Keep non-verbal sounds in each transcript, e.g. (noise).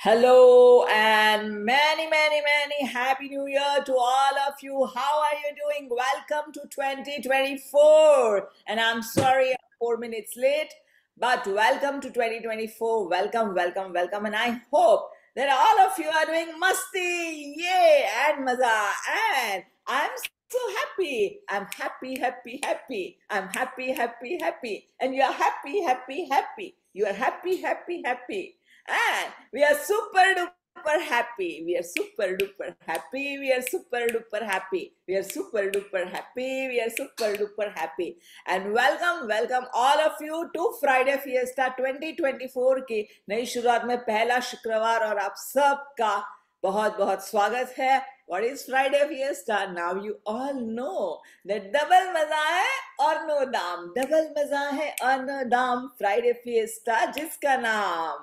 Hello and many, many, many happy new year to all of you. How are you doing? Welcome to 2024. And I'm sorry I'm four minutes late, but welcome to 2024. Welcome, welcome, welcome. And I hope that all of you are doing musti, yay, and maza. And I'm so happy. I'm happy, happy, happy. I'm happy, happy, happy. And you are happy, happy, happy. You are happy, happy, happy. And we are super duper happy. We are super duper happy. We are super duper happy. We are super duper happy. We are super duper happy. And welcome, welcome all of you to Friday Fiesta 2024 की नई शुरुआत में पहला शुक्रवार और आप सबका बहुत बहुत स्वागत है। What is Friday Fiesta? Now you all know that double मज़ा है और नो दाम डबल मज़ा है और नो दाम Friday Fiesta, जिसका नाम?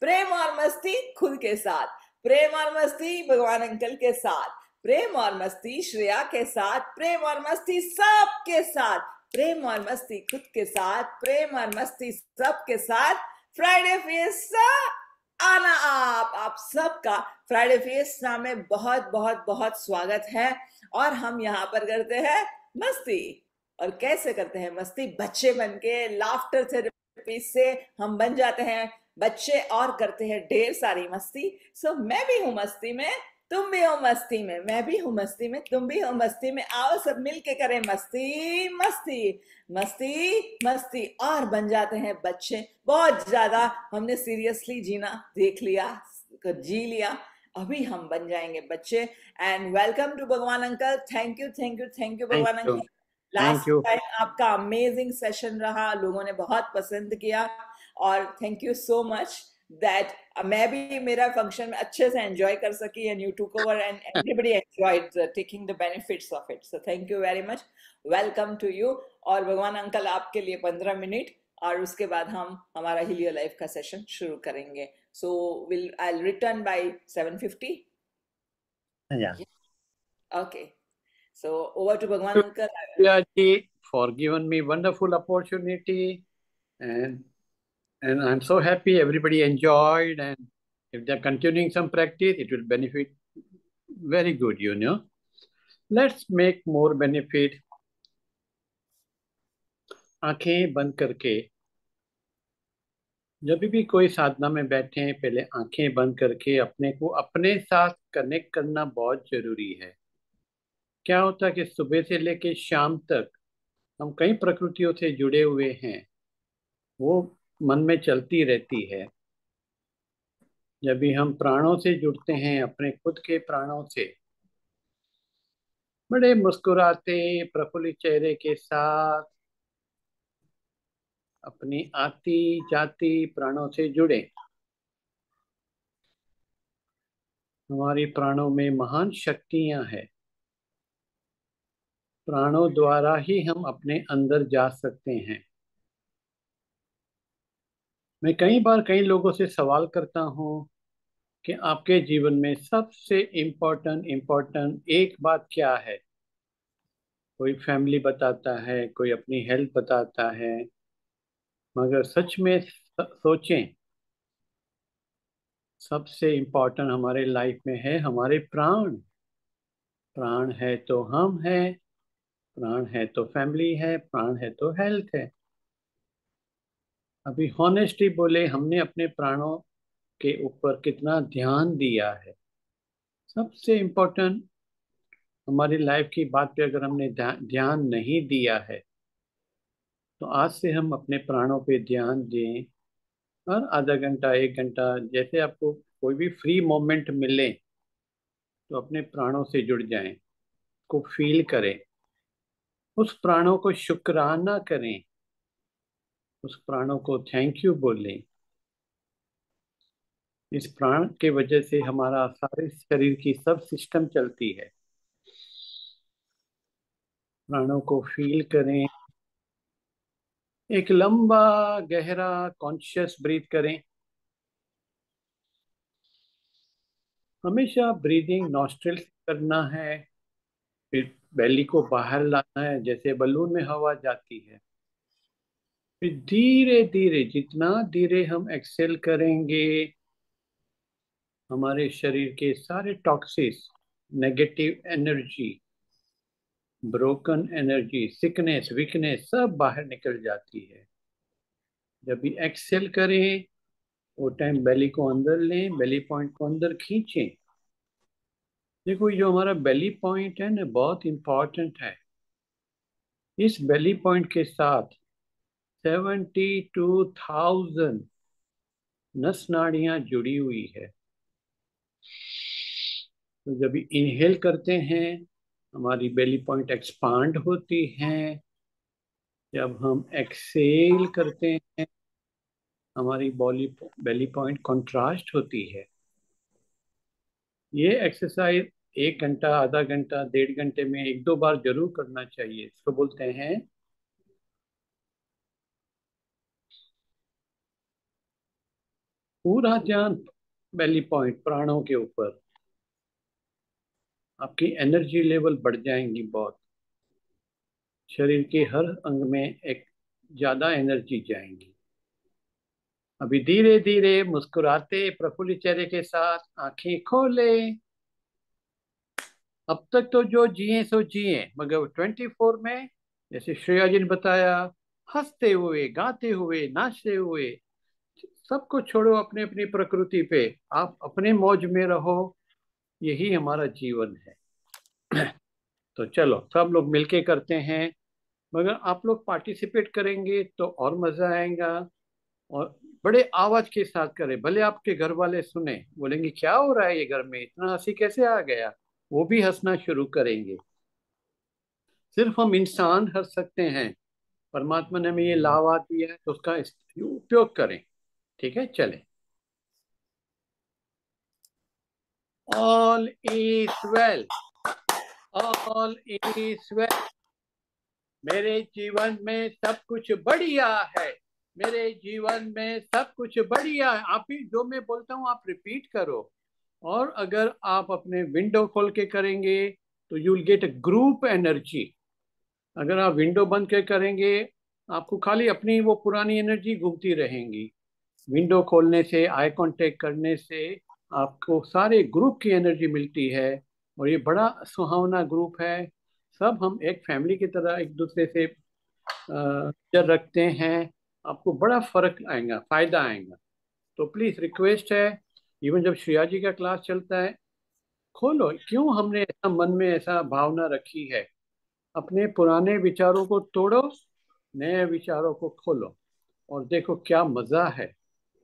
प्रेम और मस्ती खुद के साथ। प्रेम और मस्ती भगवान अंकल के साथ। प्रेम और मस्ती श्रेया के साथ। प्रेम और मस्ती सब के साथ। प्रेम और मस्ती खुद के साथ। प्रेम और मस्ती सब के साथ। फ्राइडे फिएस्टा आना आप आप सबका फ्राइडे फिएस्टा में बहुत बहुत बहुत स्वागत है। और हम यहाँ पर करते हैं मस्ती। और कैसे करते हैं मस्ती? बच्चे बन के लाफ्टर थेरेपी से हम बन जाते हैं। बच्चे और करते हैं ढेर सारी मस्ती। सो मैं भी हूँ मस्ती में। तुम भी हो मस्ती में मैं भी हूँ मस्ती में तुम भी हो मस्ती में आओ सब मिल के करें मस्ती मस्ती मस्ती मस्ती और बन जाते हैं बच्चे। बहुत ज़्यादा हमने सीरियसली जीना देख लिया जी लिया अभी हम बन जाएँगे बच्चे। And welcome to Bhagwan uncle. Thank you thank you thank you Bhagwan uncle. Last time आपका अमेजिंग सेशन रहा लोगों ने बहुत पसंद किया और thank you so much that मैं भी मेरा फ़ंक्शन में अच्छे से एंजॉय कर सकी and you took over and everybody enjoyed taking the benefits of it so thank you very much welcome to you और भगवान अंकल आपके लिए पंद्रह मिनट और उसके बाद हम हमारा हिलियो लाइफ का सेशन शुरू करेंगे. So will I return by 750 Yeah. okay. So over to bhagwan uncle. Priya ji for giving me wonderful opportunity and I'm so happy everybody enjoyed and if they're continuing some practice it will benefit very good you know let's make more benefit आँखें बंद करके जब भी कोई साधना में बैठे हैं पहले आँखें बंद करके अपने को अपने साथ कनेक्ट करना बहुत ज़रूरी है क्या होता है कि सुबह से लेके शाम तक हम कई प्रकृतियों से जुड़े हुए हैं वो मन में चलती रहती है। जब भी हम प्राणों से जुड़ते हैं, अपने खुद के प्राणों से, बड़े मुस्कुराते, प्रफुल्लित चेहरे के साथ अपनी आती जाती प्राणों से जुड़े। हमारी प्राणों में महान शक्तियाँ हैं। प्राणों द्वारा ही हम अपने अंदर जा सकते हैं। मैं कई बार कई लोगों से सवाल करता हूँ कि आपके जीवन में सबसे इम्पोर्टेंट इम्पोर्टेंट एक बात क्या है? कोई फैमिली बताता है, कोई अपनी हेल्थ बताता है, मगर सच में सोचें, सबसे इम्पोर्टेंट हमारे लाइफ में है हमारे प्राण। प्राण है तो हम हैं, प्राण है तो फैमिली है, प्राण है तो हेल्थ है। अभी हॉनेस्टली बोले, हमने अपने प्राणों के ऊपर कितना ध्यान दिया है। सबसे इम्पोर्टेंट हमारी लाइफ की बात पे अगर हमने ध्यान नहीं दिया है तो आज से हम अपने प्राणों पे ध्यान दें और आधा घंटा, एक घंटा, जैसे आपको कोई भी फ्री मोमेंट मिले तो अपने प्राणों से जुड़ जाएँ, को फील करें। उस प्राणों को शुक्राना करें। उस प्राणों को थैंक यू बोलें। इस प्राण के वजह से हमारा सारे शरीर की सब सिस्टम चलती है। प्राणों को फील करें। एक लंबा, गहरा कॉन्शियस ब्रीथ करें। हमेशा ब्रीदिंग नॉस्ट्रल करना है, फिर बेली को बाहर लाना है, जैसे बलून में हवा जाती है। फिर धीरे धीरे जितना धीरे हम एक्सेल करेंगे, हमारे शरीर के सारे toxins negative energy broken energy sickness weakness सब बाहर निकल जाती है। जब भी एक्सेल करें, वो टाइम बेली को अंदर लें बेली पॉइंट को अंदर खींचें। देखो जो हमारा बेली पॉइंट है ना, बहुत इंपॉर्टेंट है। इस बेली पॉइंट के साथ सेवेंटी टू थाउज़ेंड नस नाड़ियाँ जुड़ी हुई है। तो जब इनहेल करते हैं, हमारी बेली पॉइंट एक्सपांड होती है। जब हम एक्सेल करते हैं, हमारी बॉली बेली पॉइंट कंट्रास्ट होती है। ये एक्सरसाइज एक घंटा, आधा घंटा, डेढ़ घंटे में एक दो बार ज़रूर करना चाहिए। इसको बोलते हैं पूरा ध्यान बेली पॉइंट प्राणों के ऊपर। आपकी एनर्जी लेवल बढ़ जाएँगी बहुत। शरीर के हर अंग में एक ज़्यादा एनर्जी जाएँगी। अभी धीरे धीरे मुस्कुराते, प्रफुल्लित चेहरे के साथ आँखें खोले। अब तक तो जो जिए, सो जिए, मगर ट्वेंटी फोर में, जैसे श्रेया जी ने बताया, हँसते हुए, गाते हुए, नाचते हुए सबको छोड़ो अपने अपनी प्रकृति पे। आप अपने मौज में रहो, यही हमारा जीवन है। (clears throat) तो चलो, सब लोग मिलके करते हैं, मगर आप लोग पार्टिसिपेट करेंगे तो और मज़ा आएगा और बड़े आवाज़ के साथ करें। भले आपके घर वाले सुने, बोलेंगे, क्या हो रहा है ये घर में? इतना हँसी कैसे आ गया? वो भी हंसना शुरू करेंगे। सिर्फ़ हम इंसान हंस सकते हैं। परमात्मा ने हमें ये लाभ दिया है तो उसका उपयोग करें। ठीक है, चले। All is well all is well मेरे जीवन में सब कुछ बढ़िया है। मेरे जीवन में सब कुछ बढ़िया है। आप ही, जो मैं बोलता हूँ, आप रिपीट करो। और अगर आप अपने विंडो खोल के करेंगे तो you will get a group energy अगर आप विंडो बंद के करेंगे, आपको खाली अपनी वो पुरानी एनर्जी घूमती रहेंगी। विंडो खोलने से आई कांटेक्ट करने से आपको सारे ग्रुप की एनर्जी मिलती है और ये बड़ा सुहावना ग्रुप है। सब हम एक फैमिली की तरह एक दूसरे से नज़र रखते हैं। आपको बड़ा फ़र्क आएगा, फ़ायदा आएगा। तो प्लीज़ रिक्वेस्ट है। इवन जब श्रेया जी का क्लास चलता है, खोलो, क्यों हमने ऐसा मन में ऐसा भावना रखी है? अपने पुराने विचारों को तोड़ो, नए विचारों को खोलो और देखो क्या मज़ा है।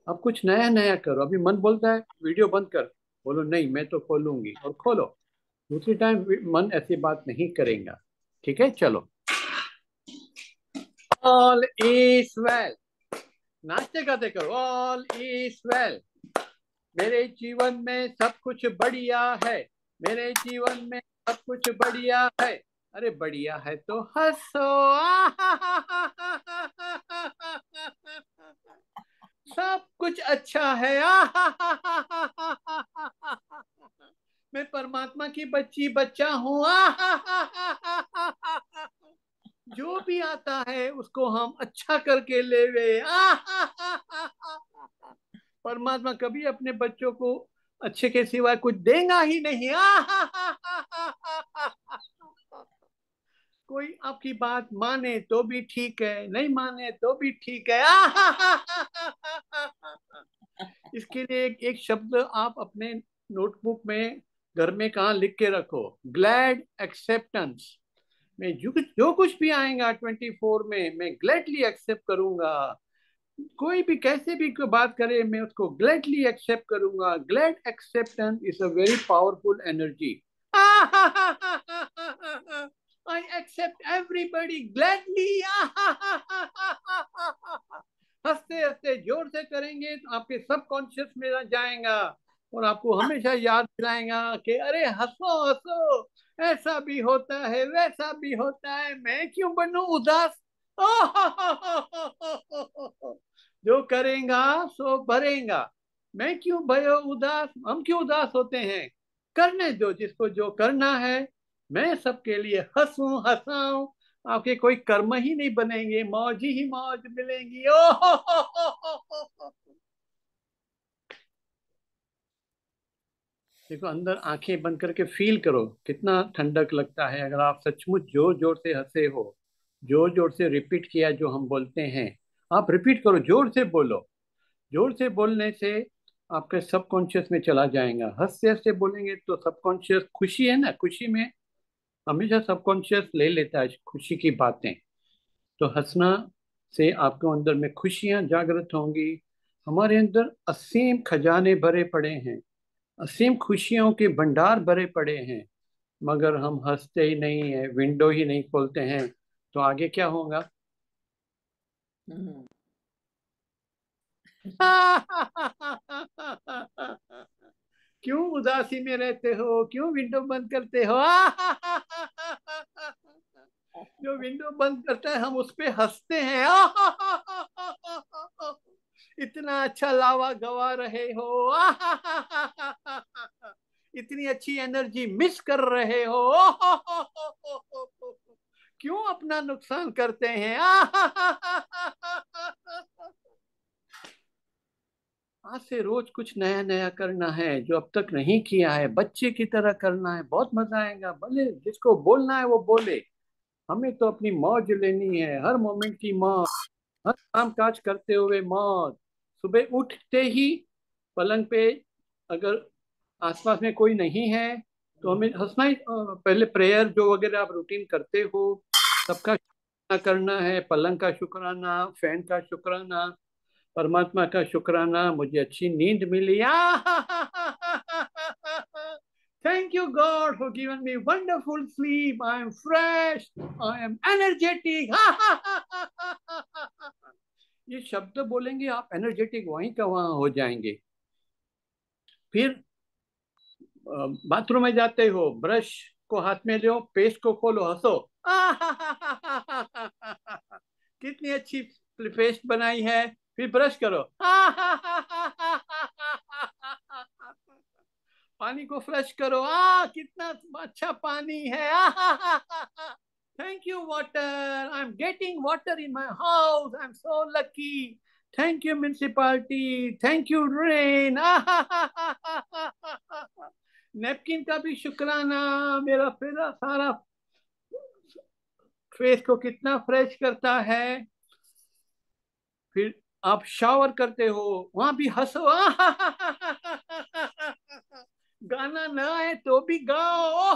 अब कुछ नया नया करो। अभी मन बोलता है, वीडियो बंद कर। बोलो, नहीं, मैं तो खोलूँगी। और खोलो। दूसरी टाइम मन ऐसी बात नहीं करेगा। ठीक है? चलो। ऑल इज़ वेल नाचते गाते करो। ऑल इज़ वेल मेरे जीवन में सब कुछ बढ़िया है। मेरे जीवन में सब कुछ बढ़िया है। अरे, बढ़िया है तो हंसो। (laughs) सब कुछ अच्छा है मैं परमात्मा की बच्ची बच्चा हूँ जो भी आता है उसको हम अच्छा करके ले गए परमात्मा कभी अपने बच्चों को अच्छे के सिवाय कुछ देगा ही नहीं कोई आपकी बात माने तो भी ठीक है नहीं माने तो भी ठीक है। (laughs) इसके लिए एक, एक शब्द आप अपने नोटबुक में घर में कहा लिख के रखो ग्लैड एक्सेप्टेंस मैं जो जो कुछ भी आएगा ट्वेंटी फोर में मैं ग्लैडली एक्सेप्ट करूँगा। कोई भी कैसे भी कोई बात करे मैं उसको ग्लैडली एक्सेप्ट करूँगा। Glad acceptance is a very powerful energy I accept everybody gladly. (laughs) हँसते हँसते ज़ोर से करेंगे तो आपके सब कॉन्शियस में जाएगा और आपको हमेशा याद दिलाएगा कि अरे हंसो हंसो, ऐसा भी होता है, वैसा भी होता है, मैं क्यों बनू उदास? (laughs) जो करेगा, सो भरेगा। मैं क्यों भयो उदास? हम क्यों उदास होते हैं? करने दो जिसको जो करना है। मैं सबके लिए हंसू, हंसाऊ। आपके कोई कर्म ही नहीं बनेंगे। मौज ही मौज मिलेंगी। ओ देखो, अंदर आँखें बंद करके फील करो। कितना ठंडक लगता है। अगर आप सचमुच ज़ोर ज़ोर से हंसे हो ज़ोर ज़ोर से रिपीट किया जो हम बोलते हैं, आप रिपीट करो। ज़ोर से बोलो। ज़ोर से बोलने से आपके सबकॉन्शियस में चला जाएगा। हँसते हँसते बोलेंगे तो सबकॉन्शियस खुशी है ना? खुशी में हमेशा सबकॉन्शियस ले लेता है खुशी की बातें। तो हंसना से आपके अंदर में खुशियाँ जागृत होंगी। हमारे अंदर असीम खजाने भरे पड़े हैं। असीम खुशियों के भंडार भरे पड़े हैं। मगर हम हँसते ही नहीं है विंडो ही नहीं खोलते हैं तो आगे क्या होगा? हम्म। क्यों उदासी में रहते हो क्यों विंडो बंद करते हो जो विंडो बंद करता है हम उस पर हँसते हैं इतना अच्छा लावा गवा रहे हो इतनी अच्छी एनर्जी मिस कर रहे हो क्यों अपना नुकसान करते हैं आज से रोज कुछ नया नया करना है जो अब तक नहीं किया है। बच्चे की तरह करना है बहुत मज़ा आएगा। भले जिसको बोलना है वो बोले। हमें तो अपनी मौज लेनी है हर मोमेंट की मौज हर काम काज करते हुए मौज। सुबह उठते ही पलंग पे अगर आसपास में कोई नहीं है तो हमें हंसना ही पहले प्रेयर जो वगैरह आप रूटीन करते हो सबका करना है पलंग का शुक्राना फ़ैन का शुक्राना परमात्मा का शुक्राना मुझे अच्छी नींद मिली (laughs) Thank you, God, for giving me wonderful sleep. I am fresh. I am energetic. (laughs) ये शब्द बोलेंगे आप एनर्जेटिक वहीं का वहाँ हो जाएँगे फिर बाथरूम में जाते हो ब्रश को हाथ में लो पेस्ट को खोलो हंसो (laughs) कितनी अच्छी पेस्ट बनाई है फिर ब्रश करो। (laughs) पानी को फ्लश करो। आ, कितना अच्छा पानी है। Thank you water I am getting water in my house I am so lucky thank you municipality thank you rain napkin का भी शुक्राना, मेरा फिर सारा फेस को कितना फ्रेश करता है। फिर आप शावर करते हो वहाँ भी हंसो गाना ना आए तो भी गाओ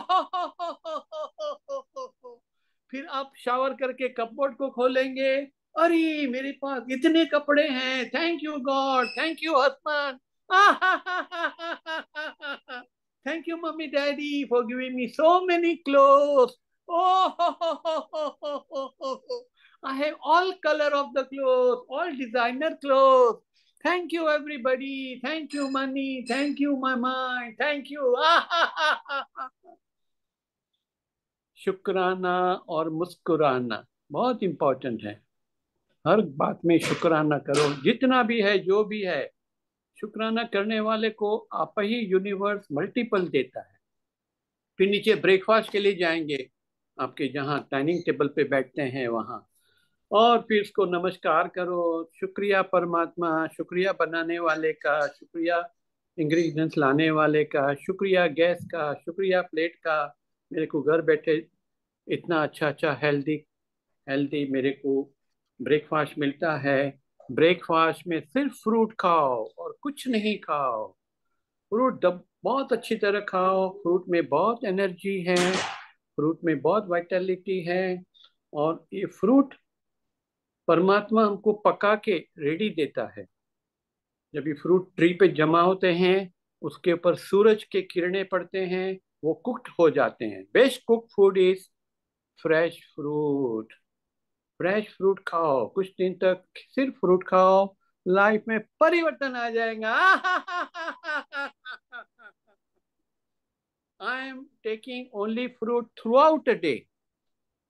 फिर आप शावर करके कपबोर्ड को खोलेंगे अरे मेरे पास इतने कपड़े हैं thank you God thank you husband thank you mummy daddy for giving me so many cloth I have all color of the clothes, all designer clothes. Thank you, everybody. Thank you, money. Thank you, my mind. Thank you. (laughs) शुक्राना और मुस्कुराना बहुत important है हर बात में शुक्राना करो जितना भी है जो भी है शुक्राना करने वाले को आप ही यूनिवर्स मल्टीपल देता है फिर नीचे ब्रेकफास्ट के लिए जाएँगे आपके जहाँ डाइनिंग टेबल पे बैठते हैं वहाँ और फिर उसको नमस्कार करो। शुक्रिया परमात्मा, शुक्रिया बनाने वाले का, शुक्रिया इंग्रेडिएंट्स लाने वाले का, शुक्रिया गैस का, शुक्रिया प्लेट का। मेरे को घर बैठे इतना अच्छा अच्छा हेल्दी हेल्दी मेरे को ब्रेकफास्ट मिलता है। ब्रेकफास्ट में सिर्फ़ फ्रूट खाओ और कुछ नहीं खाओ। फ्रूट बहुत अच्छी तरह खाओ। फ्रूट में बहुत एनर्जी है। फ्रूट में बहुत वाइटलिटी है। और ये फ्रूट परमात्मा हमको पका के रेडी देता है। जब ये फ्रूट ट्री पे जमा होते हैं, उसके ऊपर सूरज के किरणें पड़ते हैं, वो कुक्ड हो जाते हैं। Best cook food is fresh fruit fresh fruit खाओ, कुछ दिन तक सिर्फ़ फ्रूट खाओ लाइफ में परिवर्तन आ जाएगा। I am taking only fruit throughout a day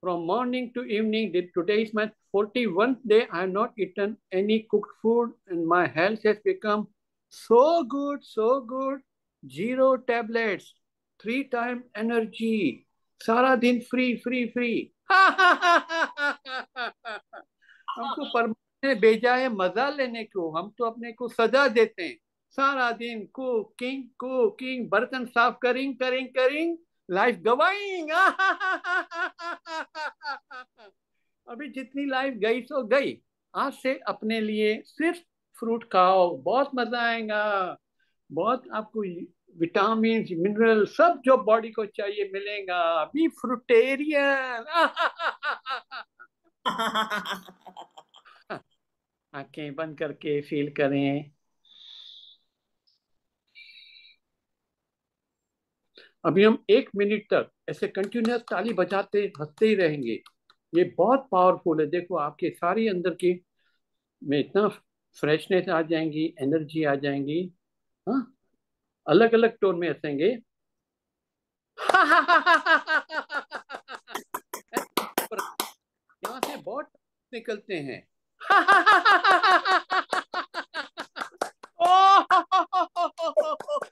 from morning to evening. Today is my 41st day. I have not eaten any cooked food, and my health has become so good, so good. Zero tablets, three time energy. सारा दिन free free free हमको परमात्मा ने भेजा है मज़ा लेने को हम तो अपने को सजा देते हैं सारा दिन कुकिंग कुकिंग बर्तन साफ़ करिंग करिंग करिंग लाइफ गवाइंग (laughs) अभी जितनी लाइफ गई सो गई। आज से अपने लिए सिर्फ़ फ्रूट खाओ। बहुत मज़ा आएगा। बहुत आपको विटामिन मिनरल सब जो बॉडी को चाहिए मिलेगा। बी फ्रूटेरियन आँखें बंद करके फील करें। अभी हम एक मिनट तक ऐसे कंटिन्यूस ताली बजाते, हँसते ही रहेंगे। ये बहुत पावरफुल है। देखो, आपके सारी अंदर की में इतना फ्रेशनेस आ जाएँगी एनर्जी आ जाएँगी। हाँ? अलग अलग टोन में हंसेंगे। यहाँ से बहुत निकलते हैं। सबको (laughs)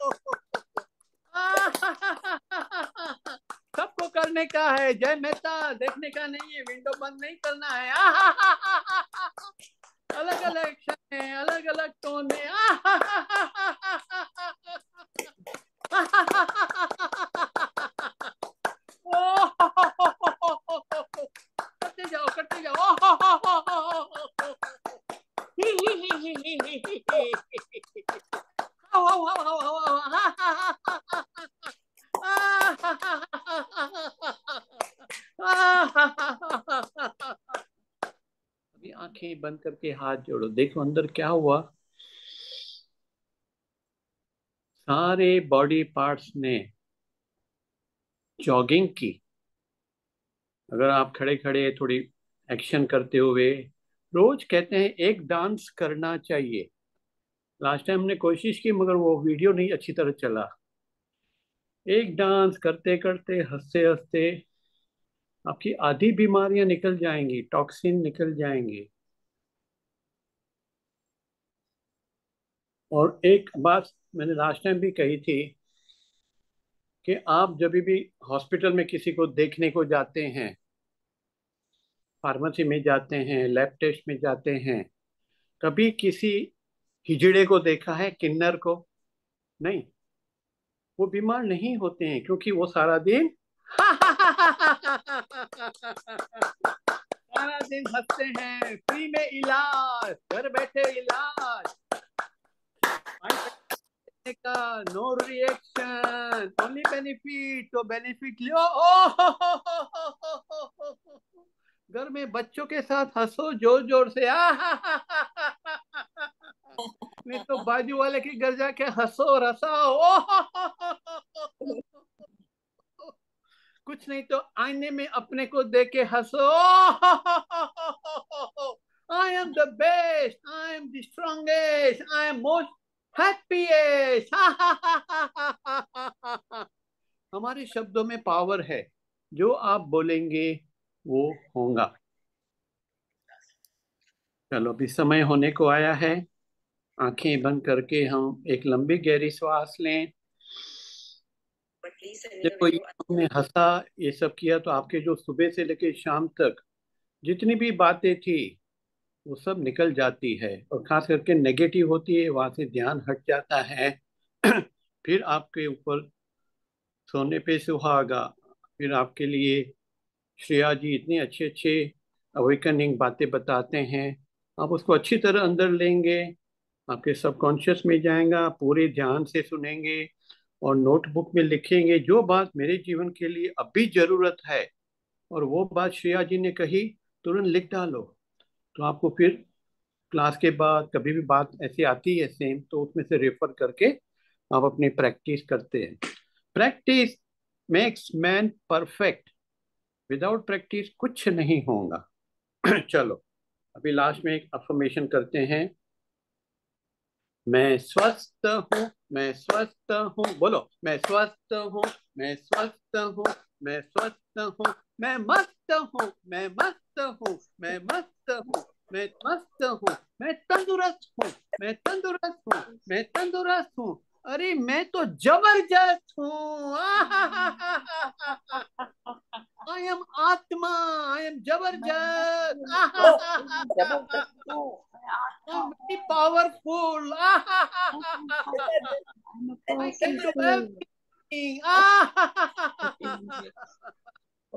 करने का है। जय मेहता, देखने का नहीं है विंडो बंद नहीं करना है। अलग अलग क्षण अलग अलग टोन है करते जाओ करते जाओ अभी आँखें बंद करके हाथ जोड़ो। देखो अंदर क्या हुआ। सारे बॉडी पार्ट्स ने जॉगिंग की। अगर आप खड़े खड़े थोड़ी एक्शन करते हुए, रोज कहते हैं, एक डांस करना चाहिए। लास्ट टाइम हमने कोशिश की, मगर वो वीडियो नहीं अच्छी तरह चला। एक डांस करते करते, हँसते हँसते आपकी आधी बीमारियाँ निकल जाएँगी टॉक्सिन निकल जाएँगे। और एक बात मैंने लास्ट टाइम भी कही थी कि आप जब भी हॉस्पिटल में किसी को देखने को जाते हैं फार्मेसी में जाते हैं लैब टेस्ट में जाते हैं, कभी किसी हिजड़े को देखा है, किन्नर को? नहीं। वो बीमार नहीं होते हैं क्योंकि वो सारा दिन (laughs) सारा दिन हँसते हैं। फ्री में इलाज, घर बैठे इलाज। नो रिएक्शन ओनली बेनिफिट तो बेनिफिट लियो। घर में बच्चों के साथ हंसो ज़ोर ज़ोर से। आ नहीं तो बाजू वाले के घर जाके हंसो रसाओ कुछ नहीं तो आईने में अपने को देख के हंसो। I am the best I am the strongest I am most happiest हमारे शब्दों में पावर है। जो आप बोलेंगे, वो होगा। चलो, अभी समय होने को आया है। आँखें बंद करके हम एक लंबी गहरी श्वास लें। कोई हमने हंसा, ये सब किया तो आपके जो सुबह से लेके शाम तक जितनी भी बातें थी वो सब निकल जाती है और खास करके नेगेटिव होती है, वहाँ से ध्यान हट जाता है। (clears throat) फिर आपके ऊपर सोने पे सुहागा। फिर आपके लिए श्रेया जी इतने अच्छे अच्छे अवेकनिंग बातें बताते हैं। आप उसको अच्छी तरह अंदर लेंगे, आपके सबकॉन्शियस में जाएगा, पूरे ध्यान से सुनेंगे और नोटबुक में लिखेंगे। जो बात मेरे जीवन के लिए अभी ज़रूरत है और वो बात श्रेया जी ने कही, तुरंत लिख डालो। तो आपको फिर क्लास के बाद कभी भी बात ऐसी आती है सेम तो उसमें से रेफर करके आप अपनी प्रैक्टिस करते हैं। Practice makes man perfect without practice कुछ नहीं होगा। (clears throat) चलो, अभी लास्ट में एक अफर्मेशन करते हैं। मैं स्वस्थ हूँ, मैं स्वस्थ हूँ। बोलो, मैं स्वस्थ हूँ, मैं स्वस्थ हूँ, मैं स्वस्थ हूँ, मैं मस्त हूँ मैं मस्त हूँ मैं मस्त हूँ मैं मस्त हूँ मैं तंदुरुस्त हूँ मैं तंदुरुस्त हूँ मैं तंदुरुस्त हूँ। अरे मैं तो ज़बरदस्त हूँ। (laughs) आई एम आत्मा आई एम ज़बरदस्त। powerful. (laughs) (laughs) I can do everything.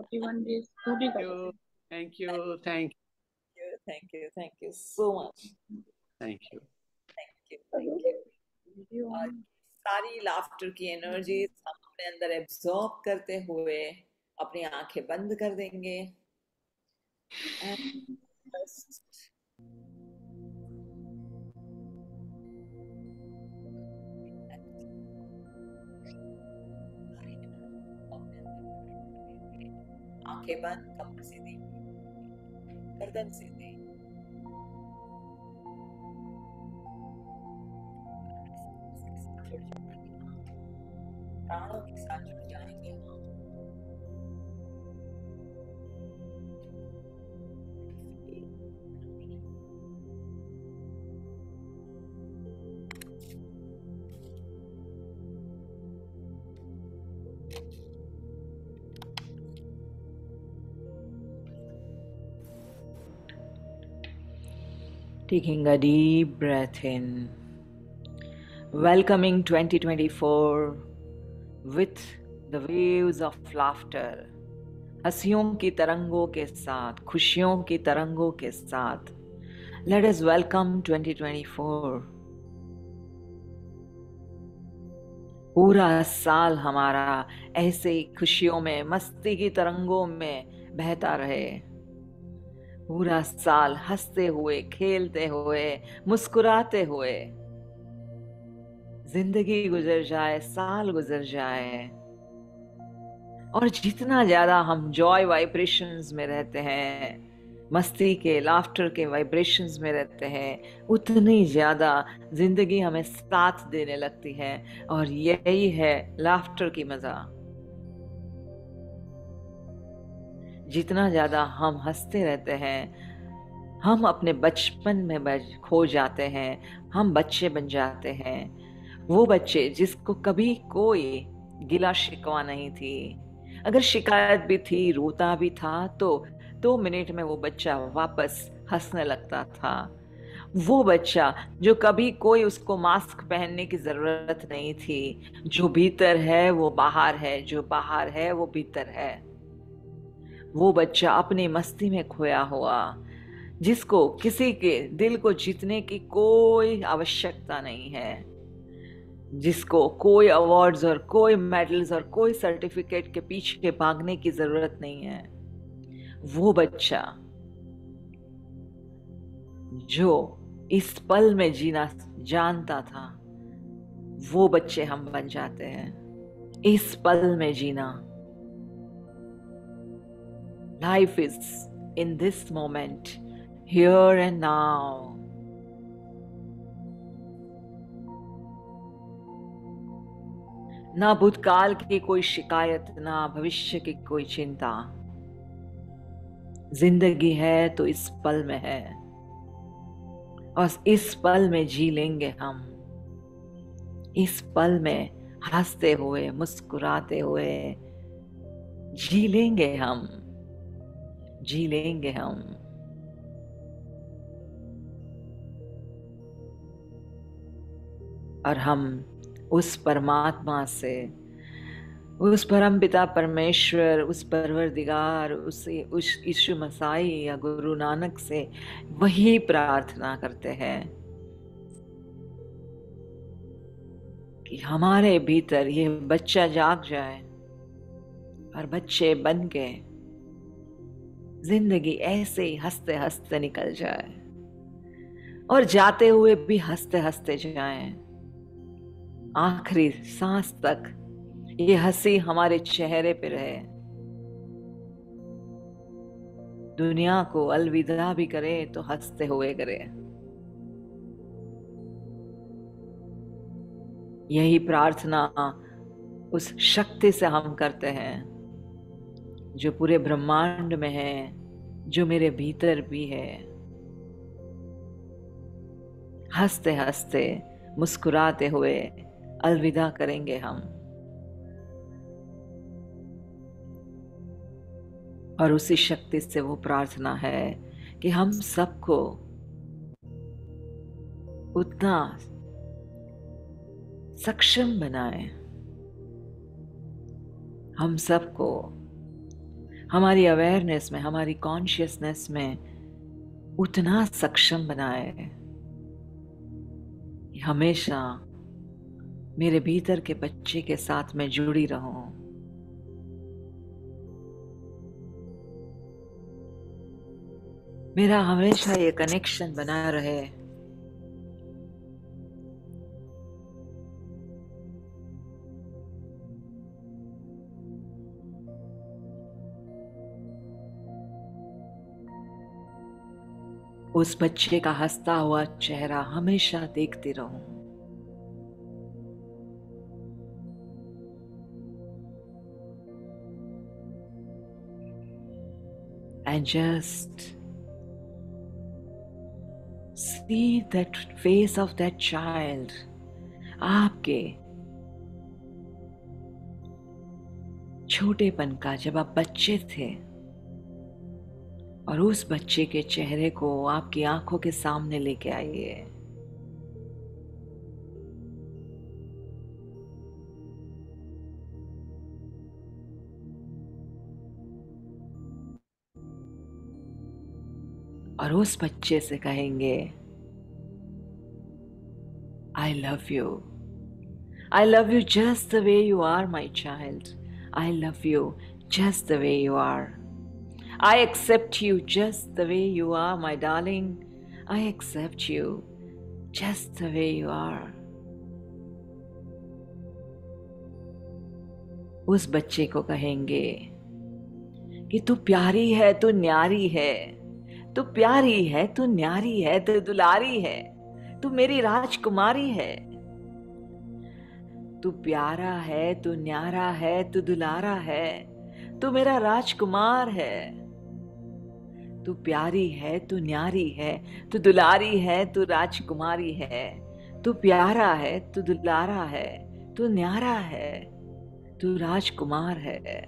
41 days, duty Thank you. Thank you. Thank you. Thank you. Thank you so much. Thank you. Thank you. Thank you. और सारी लाफ्टर की एनर्जी हम अपने अंदर absorb करते हुए अपनी आँखें बंद कर देंगे आँखें बंद कमर सीधी गर्दन सीधी प्राणों के साथ जुड़ जाएँगे। Taking a deep breath in, welcoming 2024 with the waves of laughter. हंसियों की तरंगों के साथ खुशियों की तरंगों के साथ. लेट इज़ वेलकम 2024 पूरा साल हमारा ऐसे खुशियों में मस्ती की तरंगों में बहता रहे. पूरा साल हँसते हुए, खेलते हुए, मुस्कुराते हुए। ज़िंदगी गुजर जाए, साल गुजर जाए। और जितना ज़्यादा हम जॉय वाइब्रेशंस में रहते हैं, मस्ती के लाफ्टर के वाइब्रेशंस में रहते हैं, उतनी ज़्यादा ज़िंदगी हमें साथ देने लगती है। और यही है लाफ्टर की मज़ा। जितना ज़्यादा हम हँसते रहते हैं, हम अपने बचपन में बच, खो जाते हैं, हम बच्चे बन जाते हैं। वो बच्चे जिसको कभी कोई गिला शिकवा नहीं थी। अगर शिकायत भी थी, रोता भी था तो दो मिनट में वो बच्चा वापस हंसने लगता था। वो बच्चा जो कभी कोई उसको मास्क पहनने की ज़रूरत नहीं थी, जो भीतर है वो बाहर है, जो बाहर है वो भीतर है। वो बच्चा अपनी मस्ती में खोया हुआ, जिसको किसी के दिल को जीतने की कोई आवश्यकता नहीं है, जिसको कोई अवार्ड्स और कोई मेडल्स और कोई सर्टिफिकेट के पीछे भागने की ज़रूरत नहीं है, वो बच्चा, जो इस पल में जीना जानता था, वो बच्चे हम बन जाते हैं। इस पल में जीना life is in this moment here and now ना भूतकाल की कोई शिकायत, ना भविष्य की कोई चिंता। ज़िंदगी है तो इस पल में है। और इस पल में जी लेंगे हम। इस पल में हँसते हुए, मुस्कुराते हुए जी लेंगे हम। जी लेंगे हम। और हम उस परमात्मा से, उस परम पिता परमेश्वर, उस परवरदिगार, उसे उस यीशु मसाई या गुरु नानक से वही प्रार्थना करते हैं कि हमारे भीतर ये बच्चा जाग जाए और बच्चे बन के ज़िंदगी ऐसे ही हँसते हँसते निकल जाए और जाते हुए भी हँसते हँसते जाए। आखिरी सांस तक ये हँसी हमारे चेहरे पे रहे। दुनिया को अलविदा भी करे तो हँसते हुए करे। यही प्रार्थना उस शक्ति से हम करते हैं। जो पूरे ब्रह्मांड में है, जो मेरे भीतर भी है। हँसते हँसते, मुस्कुराते हुए अलविदा करेंगे हम। और उसी शक्ति से वो प्रार्थना है कि हम सबको उतना सक्षम बनाए। हम सबको हमारी अवेयरनेस में, हमारी कॉन्शियसनेस में उतना सक्षम बनाए हमेशा मेरे भीतर के बच्चे के साथ मैं जुड़ी रहूँ। मेरा हमेशा ये कनेक्शन बना रहे। उस बच्चे का हंसता हुआ चेहरा हमेशा देखती रहूँ। And just see that face of that child, आपके छोटेपन का जब आप बच्चे थे और उस बच्चे के चेहरे को आपकी आँखों के सामने लेके आइए। और उस बच्चे से कहेंगे I love you I love you just the way you are my child I love you just the way you are I accept you just the way you are my darling I accept you just the way you are उस बच्चे को कहेंगे कि तू प्यारी है, तू न्यारी है। तू प्यारी है, तू न्यारी है, तू दुलारी है। तू मेरी राजकुमारी है। तू प्यारा है, तू न्यारा है, तू दुलारा है। तू मेरा राजकुमार है। तू प्यारी है, तू न्यारी है, तू दुलारी है, तू राजकुमारी है। तू प्यारा है, तू दुलारा है, तू न्यारा है, तू राजकुमार है।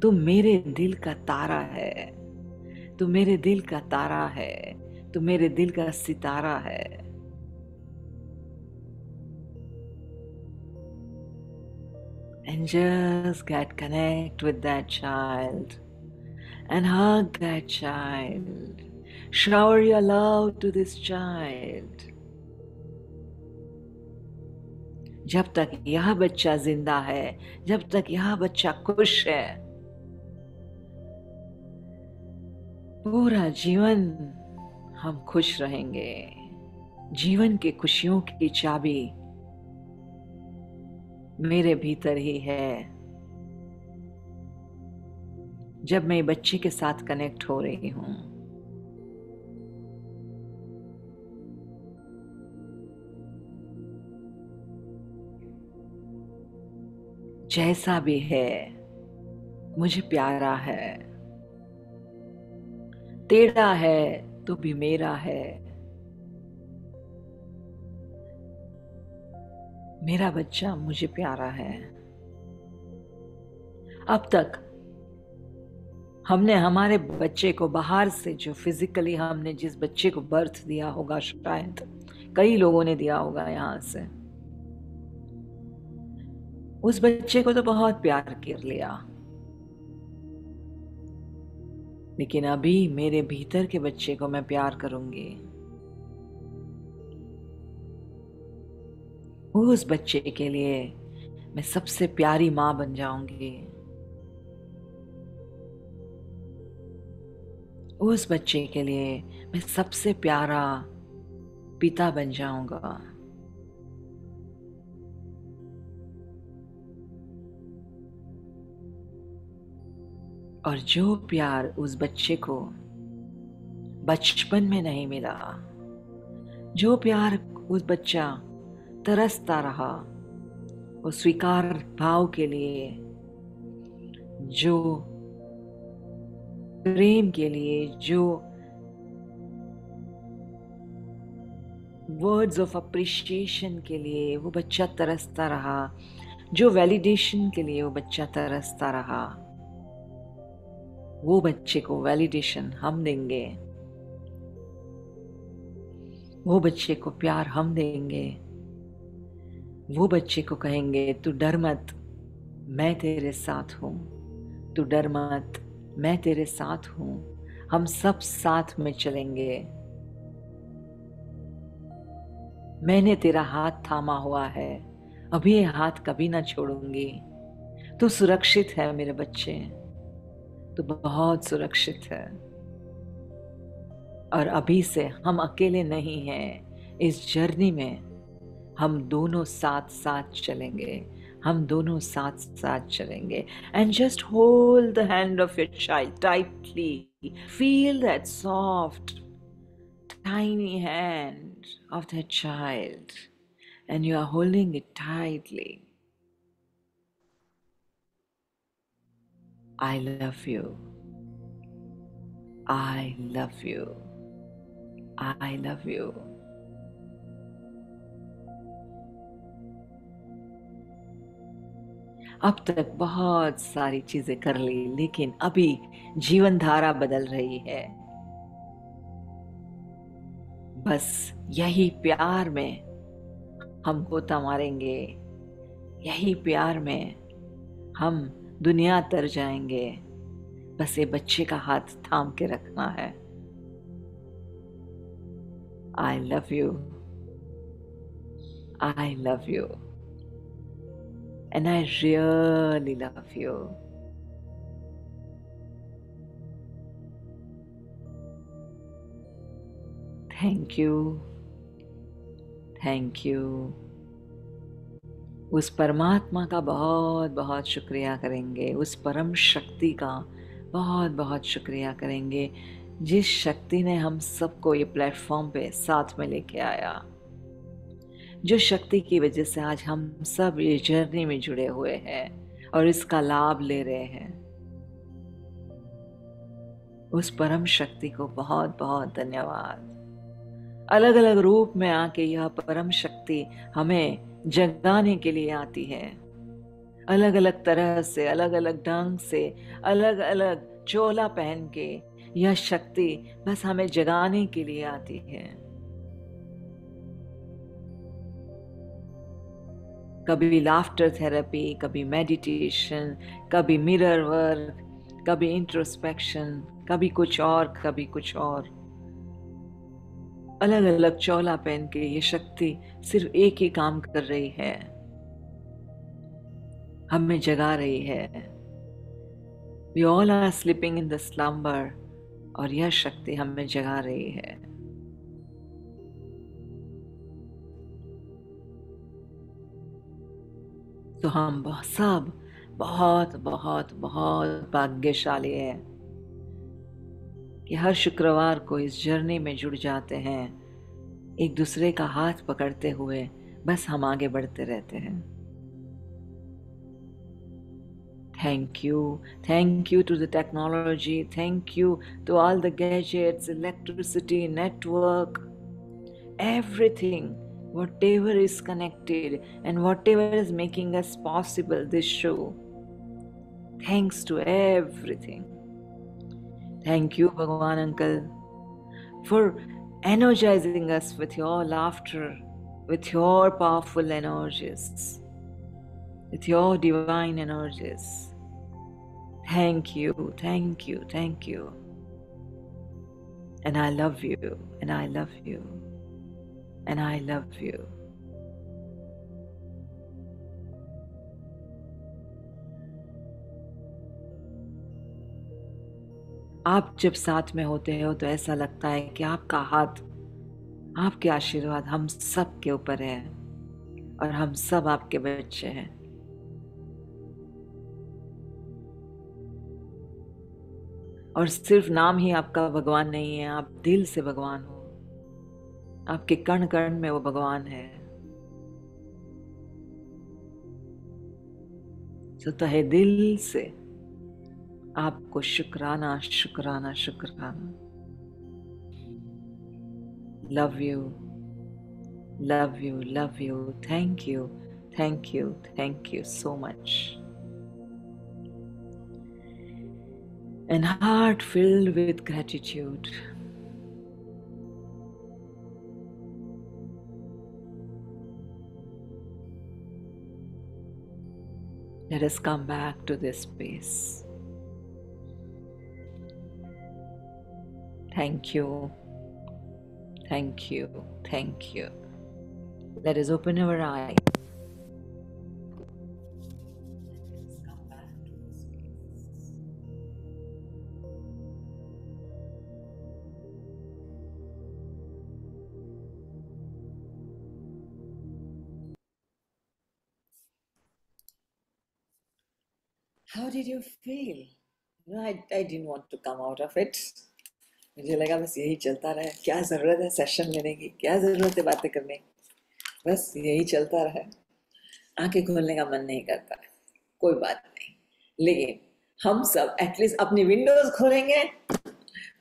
तू मेरे दिल का तारा है, तू मेरे दिल का तारा है, तू मेरे दिल का सितारा है। And just get connect with that child. And hug that child. Shower your love to this child. जब तक यह बच्चा ज़िंदा है, जब तक यह बच्चा खुश है, पूरा जीवन हम खुश रहेंगे जीवन के खुशियों की चाबी मेरे भीतर ही है जब मैं बच्चे के साथ कनेक्ट हो रही हूँ। जैसा भी है, मुझे प्यारा है। तेरा है तो भी मेरा है। मेरा बच्चा मुझे प्यारा है। अब तक हमने हमारे बच्चे को बाहर से जो फिजिकली हमने जिस बच्चे को बर्थ दिया होगा शायद, कई लोगों ने दिया होगा यहाँ से। उस बच्चे को तो बहुत प्यार कर लिया। लेकिन अभी मेरे भीतर के बच्चे को मैं प्यार करूँगी। उस बच्चे के लिए मैं सबसे प्यारी माँ बन जाऊँगी। उस बच्चे के लिए मैं सबसे प्यारा पिता बन जाऊँगा। और जो प्यार उस बच्चे को बचपन में नहीं मिला, जो प्यार उस बच्चा तरसता रहा, वो स्वीकार भाव के लिए जो प्रेम के लिए जो वर्ड्स ऑफ़ अप्रिशिएशन के लिए वो बच्चा तरसता रहा, जो वैलिडेशन के लिए वो बच्चा तरसता रहा, वो बच्चे को वैलिडेशन हम देंगे। वो बच्चे को प्यार हम देंगे। वो बच्चे को कहेंगे, तू डर मत, मैं तेरे साथ हूँ, तू डर मत मैं तेरे साथ हूँ। हम सब साथ में चलेंगे। मैंने तेरा हाथ थामा हुआ है। अभी ये हाथ कभी ना छोड़ूँगी। तू सुरक्षित है मेरे बच्चे। तो बहुत सुरक्षित है। और अभी से हम अकेले नहीं हैं। इस जर्नी में हम दोनों साथ साथ चलेंगे। हम दोनों साथ साथ चलेंगे and just hold the hand of your child tightly feel that soft tiny hand of that child and you are holding it tightly I love you. I love you. I love you. अब तक बहुत सारी चीज़ें कर ली, लेकिन अभी जीवन धारा बदल रही है। बस यही प्यार में हम गोता मारेंगे यही प्यार में हम दुनिया तर जाएँगे। बस ये बच्चे का हाथ थाम के रखना है। I love you I love you and I really love you thank you thank you उस परमात्मा का बहुत बहुत शुक्रिया करेंगे। उस परम शक्ति का बहुत बहुत शुक्रिया करेंगे। जिस शक्ति ने हम सबको ये प्लेटफॉर्म पे साथ में लेके आया। जो शक्ति की वजह से आज हम सब ये जर्नी में जुड़े हुए हैं और इसका लाभ ले रहे हैं। उस परम शक्ति को बहुत बहुत धन्यवाद। अलग अलग रूप में आके यह परम शक्ति हमें जगाने के लिए आती है। अलग अलग तरह से अलग अलग ढंग से अलग अलग चोला पहन के यह शक्ति बस हमें जगाने के लिए आती है। कभी लाफ्टर थेरेपी कभी मेडिटेशन कभी मिरर वर्क कभी इंट्रोस्पेक्शन कभी कुछ और, कभी कुछ और। अलग अलग चौला पहन के ये शक्ति सिर्फ़ एक ही काम कर रही है। हमें जगा रही है। We all are sleeping in the slumber और यह शक्ति हमें जगा रही है। तो हम सब बहुत बहुत बहुत भाग्यशाली हैं कि हर शुक्रवार को इस जर्नी में जुड़ जाते हैं, एक दूसरे का हाथ पकड़ते हुए बस हम आगे बढ़ते रहते हैं। Thank you thank you to the technology thank you to all the gadgets electricity network everything whatever is connected and whatever is making us possible this show thanks to everything Thank you, Bhagavan Uncle, for energizing us with your laughter, with your powerful energies, with your divine energies. Thank you, thank you, thank you. And I love you, and I love you, and I love you. आप जब साथ में होते हो तो ऐसा लगता है कि आपका हाथ, आपके आशीर्वाद हम सब के ऊपर है और हम सब आपके बच्चे हैं और सिर्फ़ नाम ही आपका भगवान नहीं है, आप दिल से भगवान हो आपके कण कण में वो भगवान है। तो तहे दिल से आपको शुक्राना शुक्राना शुक्राना। Love you love you love you thank you thank you thank you so much and heart filled with gratitude. Let us come back to this space. Thank you. Thank you. Thank you. Let us open our eyes. How did you feel? Know, I, I didn't want to come out of it. मुझे लगा बस यही चलता रहे। क्या ज़रूरत है session लेने की? क्या ज़रूरत है बातें करने की? बस यही चलता रहे। आँखें खोलने का मन नहीं करता। कोई बात नहीं। लेकिन हम सब एटलीस्ट अपनी विंडोज़ खोलेंगे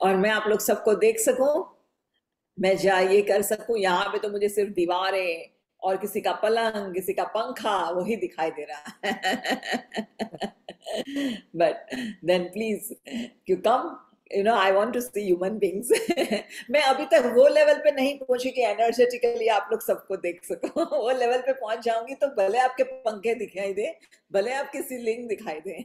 और मैं आप लोग सबको देख सकूँ। मैं जा ये कर सकूँ। यहाँ पे तो मुझे सिर्फ़ दीवारें और किसी का पलंग, किसी का पंखा, वही दिखाई दे रहा है। But then please you come you know I want to see human beings मैं अभी तक वो लेवल पे नहीं पहुँची कि एनर्जेटिकली आप लोग सबको देख सको। वो लेवल पे पहुँच जाऊँगी तो भले आपके पंखे दिखाई दे, भले आपकी सीलिंग दिखाई दे।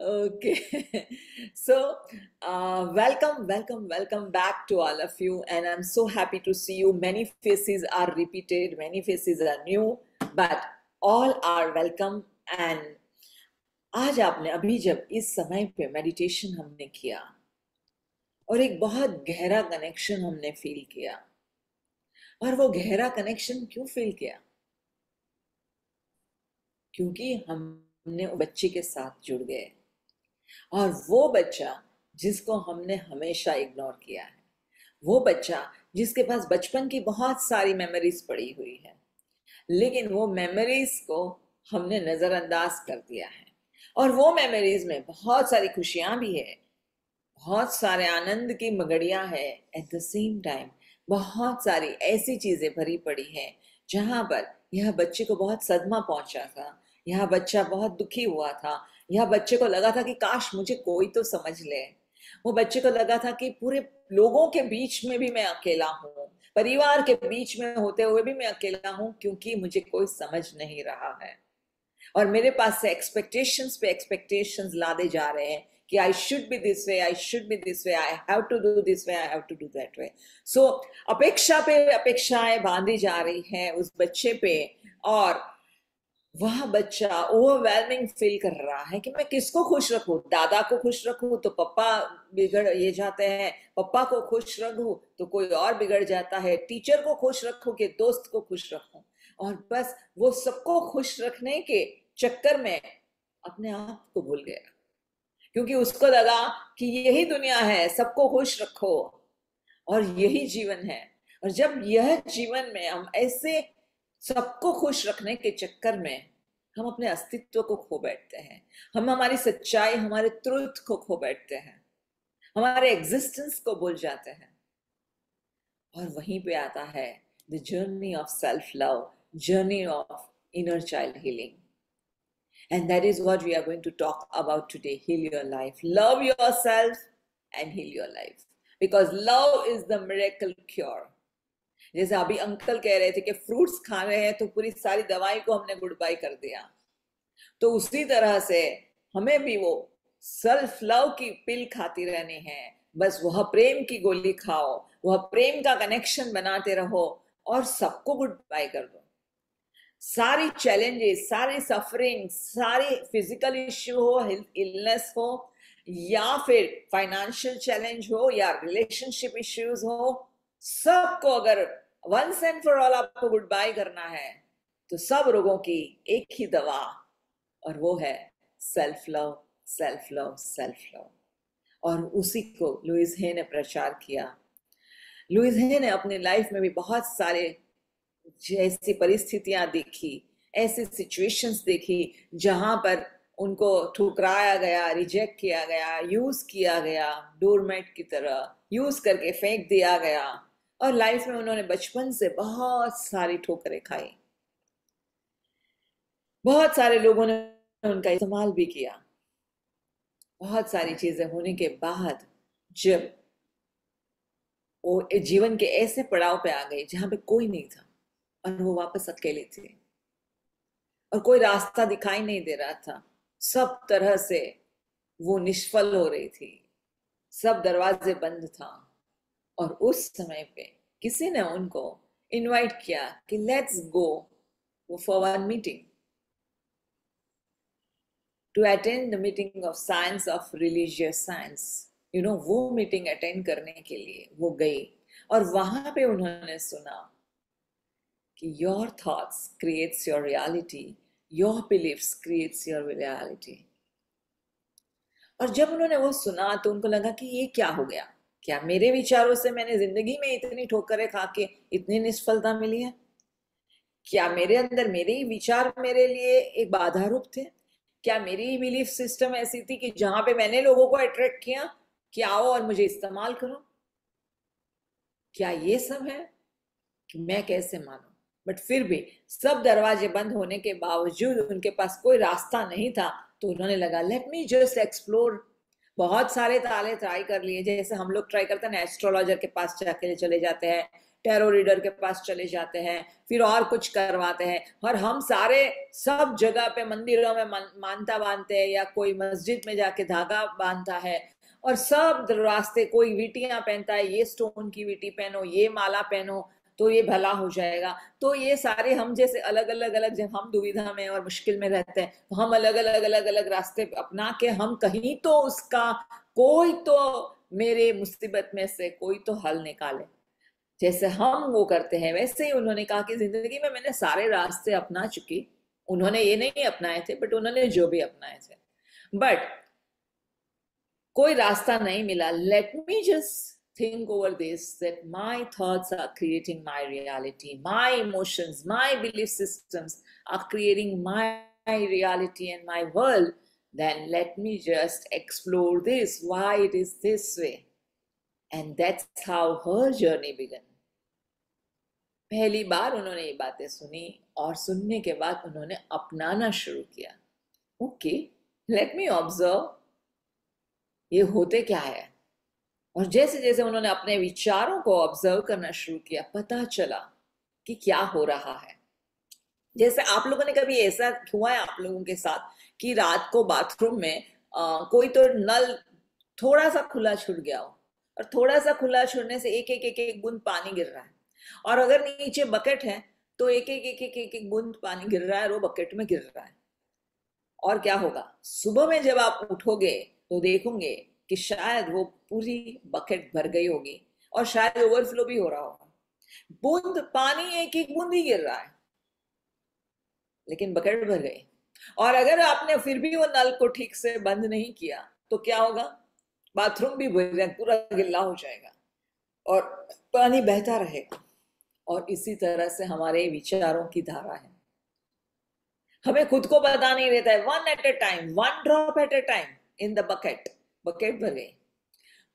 Okay so uh, welcome welcome welcome back to all of you and i'm so happy to see you many faces are repeated many faces are new but all are welcome and आज आपने अभी जब इस समय पे meditation हमने किया और एक बहुत गहरा कनेक्शन हमने फील किया और वो गहरा कनेक्शन क्यों फील किया क्योंकि हमने बच्चे के साथ जुड़ गए और वो बच्चा जिसको हमने हमेशा इग्नोर किया है, वो बच्चा जिसके पास बचपन की बहुत सारी मेमोरीज पड़ी हुई है, लेकिन वो मेमोरीज को हमने नजरअंदाज कर दिया है। और वो मेमोरीज में बहुत सारी खुशियाँ भी है, बहुत सारे आनंद की मगड़ियाँ है एट द सेम टाइम बहुत सारी ऐसी चीज़ें भरी पड़ी हैं, जहाँ पर यह बच्चे को बहुत सदमा पहुँचा था यह बच्चा बहुत दुखी हुआ था। यह बच्चे को लगा था कि, काश मुझे कोई तो समझ ले। वो बच्चे को लगा था कि, पूरे लोगों के बीच में भी मैं अकेला हूँ। परिवार के बीच में होते हुए भी मैं अकेला हूँ, क्योंकि मुझे कोई समझ नहीं रहा है। और मेरे पास से एक्सपेक्टेशंस पे एक्सपेक्टेशंस लादे जा रहे हैं कि I should be this way I should be this way I have to do this way I have to do that way so अपेक्षा पे अपेक्षाएँ बांधी जा रही हैं उस बच्चे पे और वह बच्चा ओवरवेलमिंग फील कर रहा है कि मैं किसको खुश रखूँ? दादा को खुश रखूँ? तो पप्पा बिगड़, ये जाते हैं, पप्पा को खुश रखूँ? तो कोई और बिगड़ जाता है। टीचर को खुश रखूँ कि दोस्त को खुश रखूँ? और बस वो सबको खुश रखने के चक्कर में अपने आप को भूल गया। क्योंकि उसको लगा कि यही दुनिया है, सबको खुश रखो। और यही जीवन है। और जब यह जीवन में हम ऐसे सबको खुश रखने के चक्कर में हम अपने अस्तित्व को खो बैठते हैं हम हमारी सच्चाई, हमारे ट्रुथ को खो बैठते हैं हमारे एग्जिस्टेंस को भूल जाते हैं और वहीं पे आता है the journey of self love journey of inner child healing And that is what we are going to talk about today. Heal your life. Love yourself and heal your life. Because love is the miracle cure जैसे अभी uncle कह रहे थे कि fruits खा रहे हैं तो पूरी सारी दवाई को हमने गुड बाय कर दिया। तो उसी तरह से हमें भी वो सेल्फ लव की पिल खाती रहनी है। बस वह प्रेम की गोली खाओ, वह प्रेम का कनेक्शन बनाते रहो और सबको गुड बाय कर दो। सारी चैलेंजेस सारी सफरिंग सारी फ़िज़िकल इश्यू हो इलनेस हो, या फिर फाइनेंशियल चैलेंज हो, या रिलेशनशिप इश्यूज़ हो, सबको अगर वंस एंड फॉर ऑल आपको गुड बाय करना है तो सब रोगों की एक ही दवा और वो है self love self love self love और उसी को लुइस हे ने प्रचार किया। लुइस हे ने अपनी लाइफ में भी बहुत सारे ऐसी परिस्थितियाँ देखी, ऐसी सिचुएशंस देखी, जहाँ पर उनको ठुकराया गया रिजेक्ट किया गया यूज़ किया गया डोरमेट की तरह यूज़ करके फेंक दिया गया। और लाइफ में उन्होंने बचपन से बहुत सारी ठोकरें खाई। बहुत सारे लोगों ने उनका इस्तेमाल भी किया। बहुत सारी चीज़ें होने के बाद जब वो जीवन के ऐसे पड़ाव पे आ गए जहाँ पे कोई नहीं था और वो वापस अकेले थे। और कोई रास्ता दिखाई नहीं दे रहा था। सब तरह से वो निष्फल हो रही थी। सब दरवाजे बंद था। और उस समय पे किसी ने उनको इनवाइट किया कि let's go for one meeting to attend the meeting of science of religious science you know वो मीटिंग अटेंड करने के लिए वो गई और वहाँ पे उन्होंने सुना कि your thoughts creates your reality your believes creates your reality और जब उन्होंने वो सुना तो उनको लगा कि ये क्या हो गया? क्या मेरे विचारों से मैंने ज़िंदगी में इतनी ठोकरें खा के इतनी निष्फलता मिली है? क्या मेरे अंदर मेरे ही विचार मेरे लिए एक बाधा रूप थे? क्या मेरी ही बिलीफ सिस्टम ऐसी थी कि जहाँ पे मैंने लोगों को अट्रैक्ट किया, कि आओ और मुझे इस्तेमाल करो? क्या ये सब है कि मैं कैसे मानू? बट फिर भी सब दरवाजे बंद होने के बावजूद उनके पास कोई रास्ता नहीं था तो उन्होंने लगा लेट मी जस्ट एक्सप्लोर बहुत सारे ताले ट्राई कर लिए। जैसे हम लोग ट्राई करते हैं एस्ट्रोलॉजर के पास जाके चले जाते हैं टेरो रीडर के पास चले जाते हैं, फिर और कुछ करवाते हैं। और हम सारे सब जगह पे मंदिरों में मानता बांधते हैं या कोई मस्जिद में जाके धागा बांधता है और सब रास्ते, कोई विटियाँ पहनता है, ये स्टोन की विटी पहनो, ये माला पहनो तो ये भला हो जाएगा। तो ये सारे हम जैसे अलग अलग अलग जब हम दुविधा में और मुश्किल में रहते हैं तो हम अलग अलग अलग अलग रास्ते अपना के हम कहीं तो उसका कोई तो मेरे मुसीबत में से कोई तो हल निकाले। जैसे हम वो करते हैं, वैसे ही उन्होंने कहा कि ज़िंदगी में मैंने सारे रास्ते अपना चुकी। उन्होंने ये नहीं अपनाए थे बट उन्होंने जो भी अपनाए थे। बट कोई रास्ता नहीं मिला। Let me just think over this that my thoughts are creating my reality, my emotions, my belief systems are creating my, reality and my world, then let me just explore this, why it is this way. And that's how her journey began. पहली बार उन्होंने ये बातें सुनी और सुनने के बाद उन्होंने अपनाना शुरू किया ओके लेट मी ऑब्ज़र्व ये होते क्या है और जैसे जैसे उन्होंने अपने विचारों को ऑब्ज़र्व करना शुरू किया पता चला कि क्या हो रहा है। जैसे आप लोगों ने कभी ऐसा हुआ है आप लोगों के साथ कि रात को बाथरूम में आ, कोई तो नल थोड़ा सा खुला छूट गया हो और थोड़ा सा खुला छोड़ने से एक एक एक एक बूंद पानी गिर रहा है और अगर नीचे बकेट है तो एक एक एक एक एक एक बूंद पानी गिर रहा है और वो बकेट में गिर रहा है। और क्या होगा? सुबह में जब आप उठोगे तो देखोगे कि शायद वो पूरी बकेट भर गई होगी और शायद ओवरफ्लो भी हो रहा होगा। बूंद पानी एक एक बूंद ही गिर रहा है। लेकिन बकेट भर गई। और अगर आपने फिर भी वो नल को ठीक से बंद नहीं किया तो क्या होगा? बाथरूम भी भर पूरा गिल्ला हो जाएगा और पानी बहता रहेगा। और इसी तरह से हमारे विचारों की धारा है। हमें खुद को पता नहीं रहता है। One at a time one drop at a time in the bucket bucket भर गई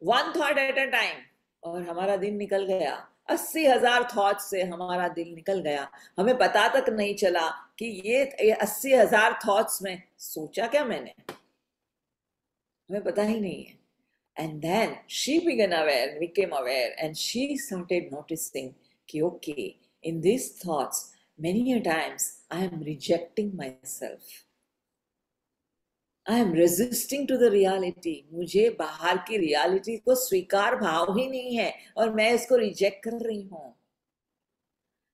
one thought at a time और हमारा दिन निकल गया अस्सी हज़ार थॉट से हमारा दिल निकल गया हमें पता तक नहीं चला कि ये अस्सी हज़ार थॉट्स में सोचा क्या मैंने हमें पता ही नहीं है And then she began aware, became aware, and she started noticing, कि okay, in these thoughts, many a times I am rejecting myself. I am resisting to the reality मुझे बाहर की रियालिटी को स्वीकार भाव ही नहीं है और मैं इसको रिजेक्ट कर रही हूँ।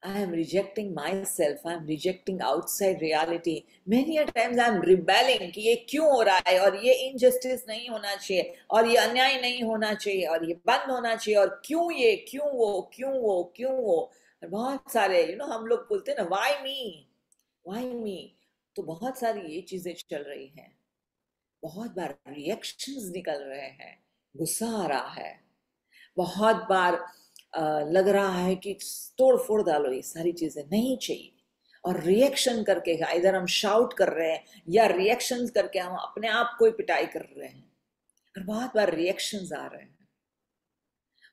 I am rejecting myself I am rejecting outside reality many times I am rebelling ये क्यों हो रहा है और ये इनजस्टिस नहीं होना चाहिए और ये अन्याय नहीं होना चाहिए और ये बंद होना चाहिए और क्यों ये? क्यों वो? क्यों वो? क्यों वो? बहुत सारे यू you नो know, हम लोग बोलते हैं ना वाई मी वाई मी तो बहुत सारी ये चीज़ें चल रही हैं। बहुत बार रिएक्शंस निकल रहे हैं, गुस्सा आ रहा है। बहुत बार लग रहा है कि तोड़ फोड़ डालो, ये सारी चीज़ें नहीं चाहिए। और रिएक्शन करके इधर हम शाउट कर रहे हैं या रिएक्शन करके हम अपने आप को पिटाई कर रहे हैं। और बहुत बार रिएक्शन आ रहे हैं।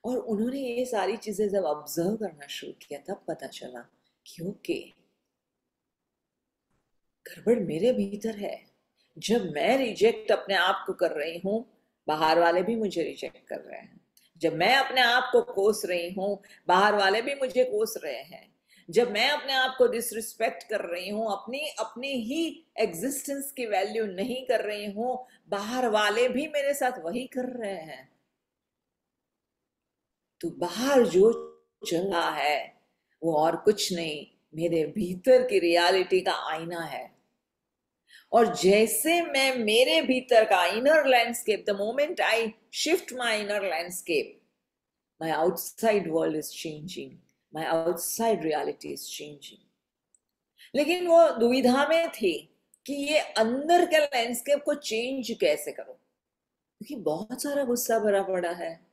और उन्होंने ये सारी चीज़ें जब ऑब्ज़र्व करना शुरू किया, तब पता चला, कि ओके, गड़बड़ मेरे भीतर है। जब मैं रिजेक्ट अपने आप को कर रही हूँ, बाहर वाले भी मुझे रिजेक्ट कर रहे हैं। जब मैं अपने आप को कोस रही हूँ, बाहर वाले भी मुझे कोस रहे हैं। जब मैं अपने आप को डिसरिस्पेक्ट कर रही हूँ, अपनी अपनी ही एग्जिस्टेंस की वैल्यू नहीं कर रही हूँ, बाहर वाले भी मेरे साथ वही कर रहे हैं। तो बाहर जो चल है, वो और कुछ नहीं, मेरे भीतर की रियलिटी का आईना है। और जैसे मैं मेरे भीतर का inner landscape the moment I shift my inner landscape my outside world is changing my outside reality is changing लेकिन वो दुविधा में थी कि ये अंदर के लैंडस्केप को चेंज कैसे करो? क्योंकि बहुत सारा गुस्सा भरा पड़ा है।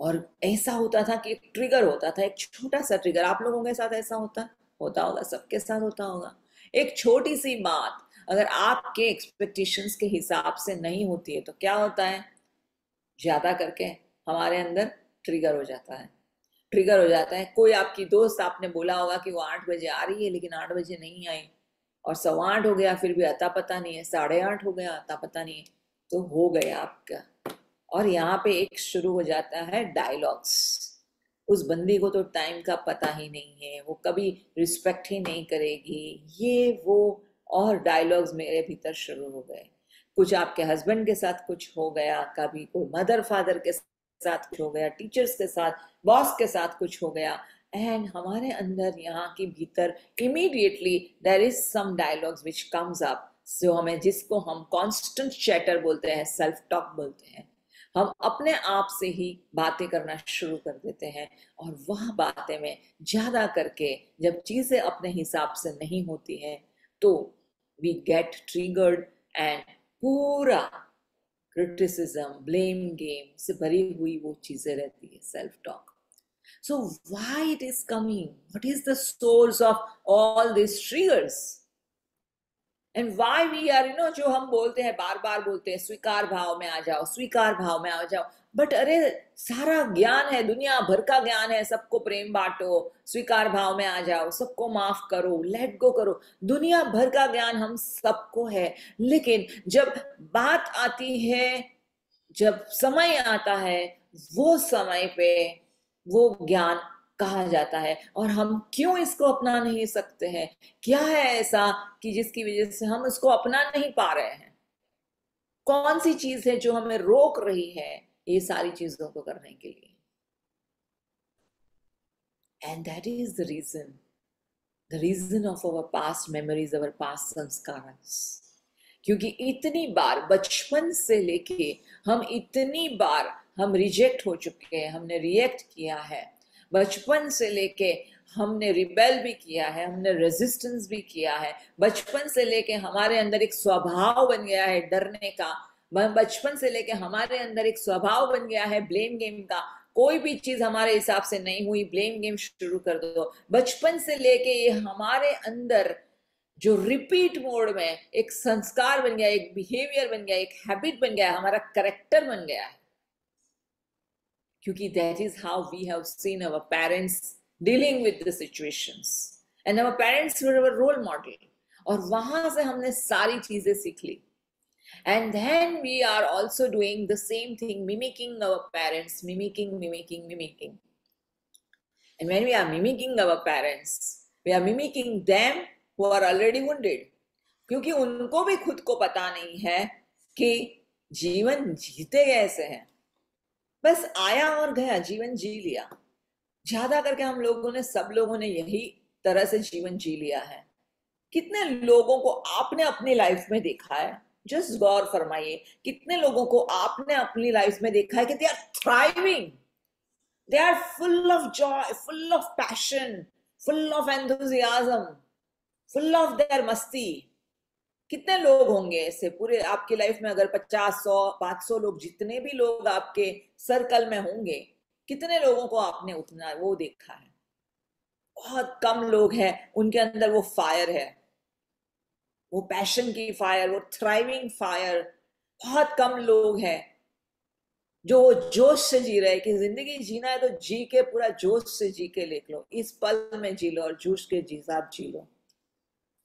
और ऐसा होता था कि एक ट्रिगर होता था, एक छोटा सा ट्रिगर आप लोगों के साथ ऐसा होता? होता होगा, सबके साथ होता होगा। एक छोटी सी बात, अगर आपके एक्सपेक्टेशंस के हिसाब से नहीं होती है तो क्या होता है? ज़्यादा करके हमारे अंदर ट्रिगर हो जाता है। ट्रिगर हो जाता है। कोई आपकी दोस्त, आपने बोला होगा कि वो आठ बजे आ रही है, लेकिन आठ बजे नहीं आई, और सवा आठ हो गया, फिर भी अता पता नहीं है, साढ़े आठ हो गया, अता पता नहीं है तो हो गया आपका। और यहाँ पे एक शुरू हो जाता है डायलॉग्स उस बंदी को तो टाइम का पता ही नहीं है, वो कभी रिस्पेक्ट ही नहीं करेगी। ये, वो और डायलॉग्स मेरे भीतर शुरू हो गए। कुछ आपके हस्बैंड के साथ कुछ हो गया, कभी कोई मदर फादर के साथ कुछ हो गया टीचर्स के साथ बॉस के साथ कुछ हो गया। एंड हमारे अंदर यहाँ के भीतर immediately there is some dialogues which comes up so हमें जिसको हम कॉन्स्टेंट चैटर बोलते हैं सेल्फ टॉक बोलते हैं। हम अपने आप से ही बातें करना शुरू कर देते हैं और वह बातें में ज़्यादा करके जब चीज़ें अपने हिसाब से नहीं होती हैं तो वी गेट ट्रिगर्ड एंड पूरा क्रिटिसिज्म ब्लेम गेम से भरी हुई वो चीज़ें रहती है self talk so why it is coming what is the source of all this triggers and why we are you know जो हम बोलते हैं बार बार बोलते हैं, स्वीकार भाव में आ जाओ, स्वीकार भाव में आ जाओ। बट अरे, सारा ज्ञान है, दुनिया भर का ज्ञान है, सबको प्रेम बांटो, स्वीकार भाव में आ जाओ, सबको माफ़ करो लेट गो करो। दुनिया भर का ज्ञान हम सबको है, लेकिन जब बात आती है, जब समय आता है, वो समय पे वो ज्ञान कहा जाता है। और हम क्यों इसको अपना नहीं सकते हैं? क्या है ऐसा कि जिसकी वजह से हम इसको अपना नहीं पा रहे हैं? कौन सी चीज़ है जो हमें रोक रही है ये सारी चीज़ों को करने के लिए? And that is the reason the reason of our past memories our past sanskar क्योंकि इतनी बार बचपन से लेके हम इतनी बार हम रिजेक्ट हो चुके हैं, हमने रिएक्ट किया है। बचपन से लेके हमने रिबेल भी किया है, हमने रेजिस्टेंस भी किया है, बचपन से लेके हमारे अंदर एक स्वभाव बन गया है डरने का बचपन से लेके हमारे अंदर एक स्वभाव बन गया है ब्लेम गेम का, कोई भी चीज़ हमारे हिसाब से नहीं हुई ब्लेम गेम शुरू कर दो। बचपन से लेके ये हमारे अंदर जो रिपीट मोड में एक संस्कार बन गया, एक बिहेवियर बन गया, एक हैबिट बन गया, हमारा करेक्टर बन गया है। क्योंकि that is how we have seen our parents dealing with the situations and our parents were our role model और वहाँ से हमने सारी चीज़ें सीख ली। And then we are also doing the same thing mimicking our parents mimicking mimicking mimicking and when we are mimicking our parents we are mimicking them who are already wounded क्योंकि उनको भी खुद को पता नहीं है कि जीवन जीते कैसे हैं। बस आया और गया, जीवन जी लिया। ज़्यादा करके हम लोगों ने, सब लोगों ने यही तरह से जीवन जी लिया है। कितने लोगों को आपने अपनी लाइफ में देखा है? जस्ट गौर फरमाइए, कितने लोगों को आपने अपनी लाइफ में देखा है कि they are thriving they are full of joy full of passion full of enthusiasm full of their masti कितने लोग होंगे ऐसे? पूरे आपकी लाइफ में अगर पचास, सौ, पाँच सौ लोग, जितने भी लोग आपके सर्कल में होंगे, कितने लोगों को आपने उतना वो देखा है? बहुत कम लोग हैं, उनके अंदर वो फायर है। वो पैशन की फायर वो थ्राइविंग फायर बहुत कम लोग हैं जो वो जोश से जी रहे कि ज़िंदगी जीना है तो जी के पूरा जोश से जी के लिख लो। इस पल में जी लो और जोश के जी साथ जी लो।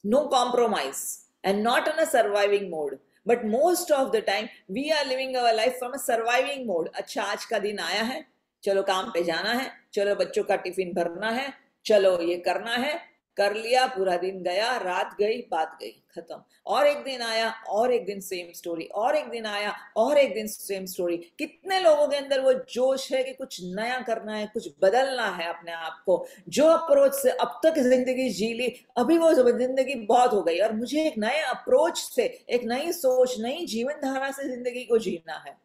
No compromise and not on a surviving mode. But most of the time, we are living our life from a surviving mode. अच्छा आज का दिन आया है चलो काम पे जाना है चलो बच्चों का टिफ़िन भरना है चलो ये करना है कर लिया, पूरा दिन गया, रात गई, बात गई, खत्म। और एक दिन आया, और एक दिन सेम स्टोरी और एक दिन आया, और एक दिन सेम स्टोरी कितने लोगों के अंदर वो जोश है कि कुछ नया करना है, कुछ बदलना है अपने आप को, जो अप्रोच से अब तक ज़िंदगी जी ली, अभी वो ज़िंदगी बहुत हो गई। और मुझे एक नए अप्रोच से, एक नई सोच, नई जीवन धारा से ज़िंदगी को जीना है।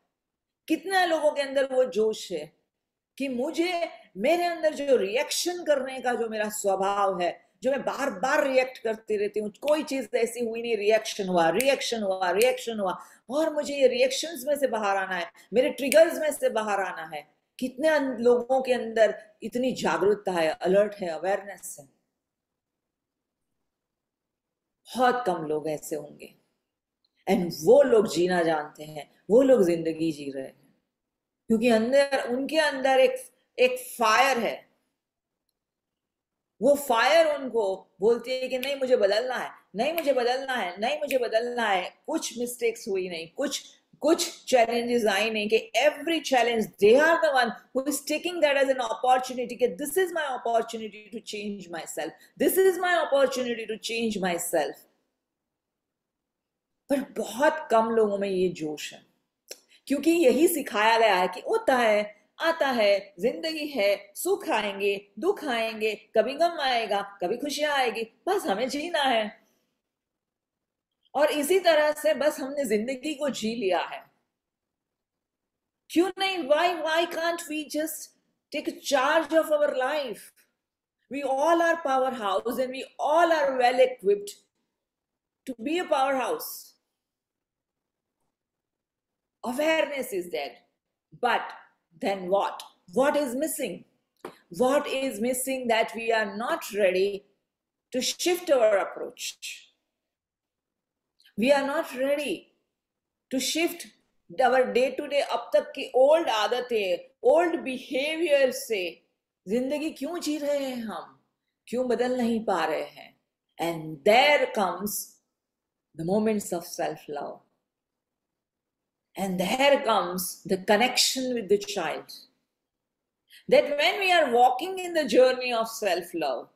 कितने लोगों के अंदर वो जोश है कि मुझे, मेरे अंदर जो रिएक्शन करने का जो मेरा स्वभाव है जो मैं बार बार रिएक्ट करती रहती हूँ, कोई चीज़ ऐसी हुई नहीं रिएक्शन हुआ रिएक्शन हुआ रिएक्शन हुआ, और मुझे ये रिएक्शंस में से बाहर आना है, मेरे ट्रिगर्स में से बाहर आना है। कितने लोगों के अंदर इतनी जागरूकता है अलर्ट है अवेयरनेस है। बहुत कम लोग ऐसे होंगे। एंड वो लोग जीना जानते हैं, वो लोग ज़िंदगी जी रहे हैं। क्योंकि अंदर, उनके अंदर एक एक फायर है। वो फायर उनको, बोलती है कि नहीं, मुझे बदलना है, नहीं मुझे बदलना है, नहीं मुझे बदलना है। कुछ मिस्टेक्स हुई नहीं, कुछ कुछ चैलेंजेस आई नहीं कि every challenge they are the one who is taking that as an opportunity कि this is my opportunity to change myself this is my opportunity to change myself पर बहुत कम लोगों में ये जोश है, क्योंकि यही सिखाया गया है कि होता है आता है, ज़िंदगी है, सुख आएँगे, दुख आएँगे, कभी गम आएगा, कभी खुशियाँ आएगी, बस हमें जीना है। और इसी तरह से बस हमने ज़िंदगी को जी लिया है। क्यों नहीं? Why why can't we just take charge of our life we all are powerhouse and we all are well equipped to be a powerhouse. Awareness is there, but then what? What is missing? What is missing that we are not ready to shift our approach? We are not ready to shift our day to day अब तक की old आदतें old behaviour से ज़िंदगी क्यों जी रहे हैं हम क्यों बदल नहीं पा रहे हैं and there comes the moments of self love and there comes the connection with the child. That when we are walking in the journey of self love,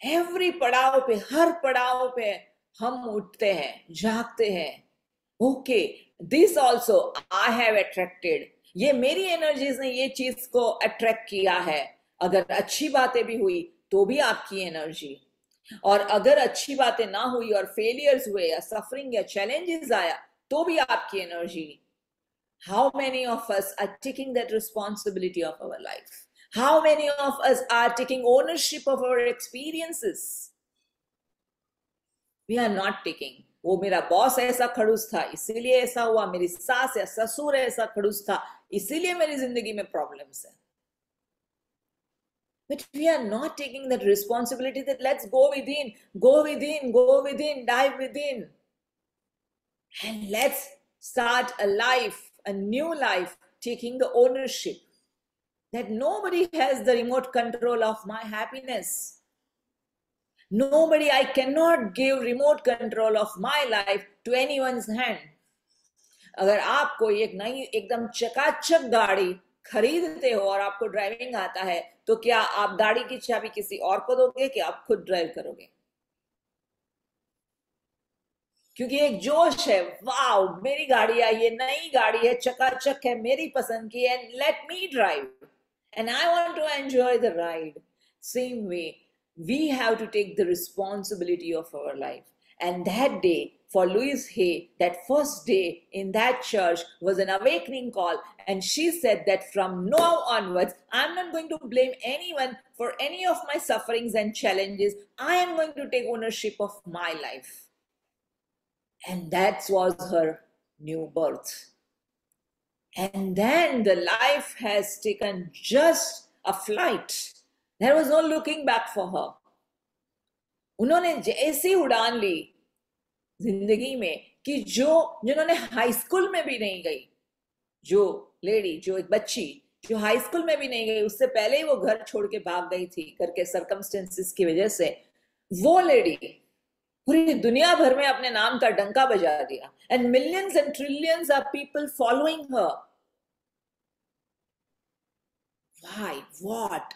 every पड़ाव पे हर पड़ाव पे हम उठते हैं जागते हैं okay this also I have attracted ये मेरी एनर्जीज ने ये चीज़ को अट्रैक्ट किया है अगर अच्छी बातें भी हुई तो भी आपकी एनर्जी और अगर अच्छी बातें ना हुई और फेलियर्स हुए या सफरिंग या चैलेंजेस आया तो भी आपकी energy how many of us are taking that responsibility of our life how many of us are taking ownership of our experiences we are not taking वो मेरा बॉस ऐसा खड़ूस था इसीलिए ऐसा हुआ मेरी सास या ससुर ऐसा खड़ूस था इसीलिए मेरी ज़िंदगी में प्रॉब्लम है. But we are not taking that responsibility that let's go within, go within, go within, dive within. And let's start a life, a new life, taking the ownership that nobody has the remote control of my happiness. nobody i cannot give remote control of my life to anyone's hand अगर आप कोई एक नई एकदम चकाचक गाड़ी खरीदते हो और आपको ड्राइविंग आता है तो क्या आप गाड़ी की चाबी किसी और को दोगे कि आप खुद ड्राइव करोगे क्योंकि एक जोश है वाओ मेरी गाड़ी आई ये नई गाड़ी है चकाचक है मेरी पसंद की and let me drive and I want to enjoy the ride same way we have to take the responsibility of our life. And that day, for Louise Hay, that first day in that church was an awakening call. And she said that from now onwards, I'm not going to blame anyone for any of my sufferings and challenges. I am going to take ownership of my life. And that was her new birth. And then the life has taken just a flight. There was no looking back for her. उन्होंने जैसी उड़ान ली ज़िंदगी में कि जो, जिन्होंने high school में भी नहीं गई, जो लेडी जो एक बच्ची, जो हाई स्कूल में भी नहीं गई, उससे पहले ही वो घर छोड़ के भाग गई थी करके सरकमस्टेंसेस की वजह से, वो लेडी पूरी दुनिया भर में अपने नाम का डंका बजा दिया। And millions and trillions are people following her Why? What?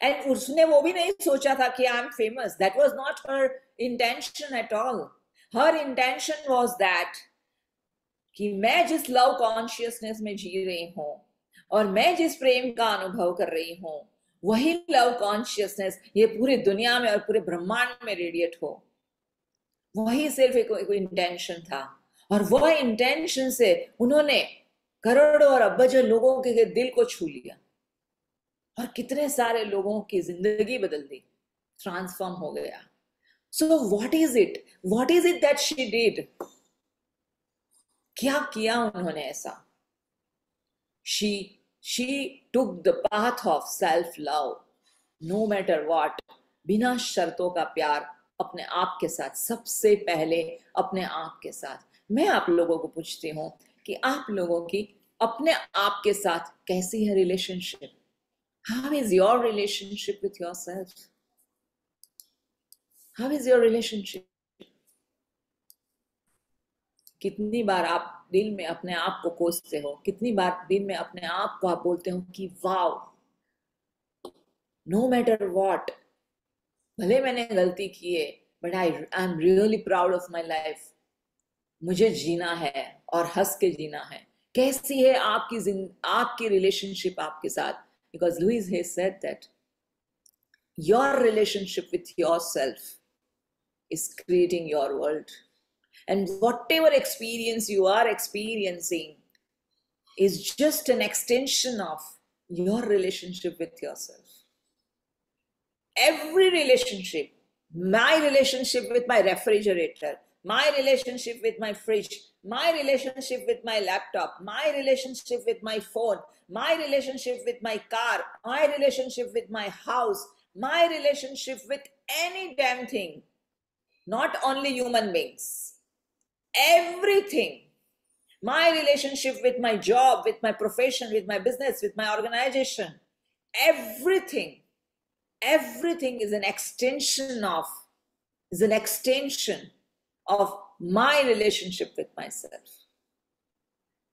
And उसने वो भी नहीं सोचा था कि I am famous that was not her intention at all her intention was that कि मैं जिस लव कॉन्शियसनेस में जी रही हूँ और मैं जिस प्रेम का अनुभव कर रही हूँ, वही लव कॉन्शियसनेस ये पूरी दुनिया में और पूरे ब्रह्मांड में रेडिएट हो। वही सिर्फ़ एक, इंटेंशन था। और वह इंटेंशन से उन्होंने करोड़ों और अब्बजों लोगों के दिल को छू लिया। और कितने सारे लोगों की ज़िंदगी बदल दी। ट्रांसफॉर्म हो गया। So what is it what is it that she did क्या किया उन्होंने ऐसा? She she took the path of self love no matter what बिना शर्तों का प्यार अपने आप के साथ, सबसे पहले अपने आप के साथ मैं आप लोगों को पूछती हूँ कि आप लोगों की अपने आप के साथ कैसी है relationship How is your relationship with yourself? How is your relationship? कितनी बार आप दिल में अपने आप को कोसते हो कितनी बार दिल में अपने आप को आप बोलते हो कि वाव नो मैटर वॉट भले मैंने गलती की है but I I am really proud of my life मुझे जीना है और हंस के जीना है। कैसी है आपकी आपकी रिलेशनशिप आपके साथ? Because Louise Hay said that your relationship with yourself is creating your world and whatever experience you are experiencing is just an extension of your relationship with yourself Every relationship, my relationship with my refrigerator, my relationship with my fridge, my relationship with my laptop, my relationship with my phone, my relationship with my car, my relationship with my house, my relationship with any damn thing, not only human beings, everything. My relationship with my job, with my profession, with my business, with my organization, everything, everything is an extension of, is an extension of my relationship with myself.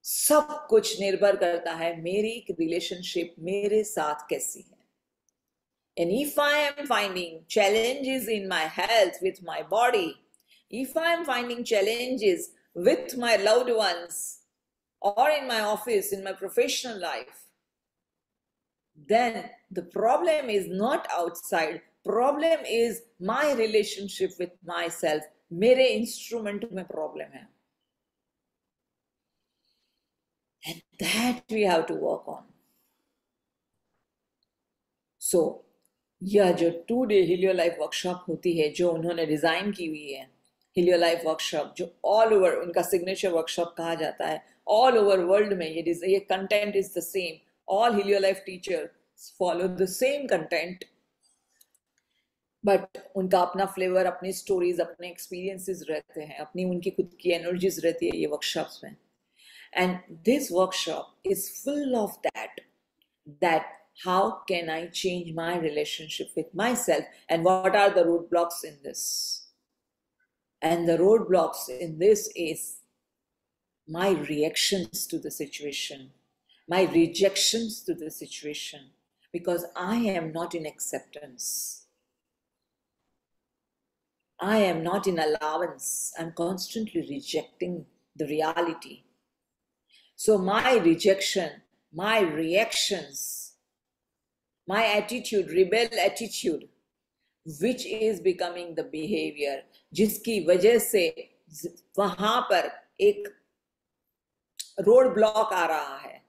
सब कुछ निर्भर करता है मेरी relationship मेरे साथ कैसी है And if I am finding challenges in my health with my body, if I am finding challenges with my loved ones, or in my office, in my professional life, then the problem is not outside. Problem is my relationship with myself. मेरे instrument में problem है And that we have to work on. So, यह जो two day heal your life workshop होती है जो उन्होंने design की हुई है हिलियो लाइफ वर्कशॉप जो ऑल ओवर उनका सिग्नेचर वर्कशॉप कहा जाता है ऑल ओवर वर्ल्ड में ये ये content is the same all heal your life teacher follow the same content but उनका अपना फ्लेवर अपनी स्टोरीज अपने एक्सपीरियंसेस रहते हैं अपनी उनकी खुद की एनर्जीज रहती है ये वर्कशॉप्स में and this workshop is full of that that how can I change my relationship with myself and what are the roadblocks in this? And the roadblocks in this is my reactions to the situation, my rejections to the situation, because I am not in acceptance. I am not in allowance. I'm constantly rejecting the reality. So, my rejection, my reactions, my attitude, rebel attitude, which is becoming the behavior, जिसकी वजह से वहां पर एक road block आ रहा है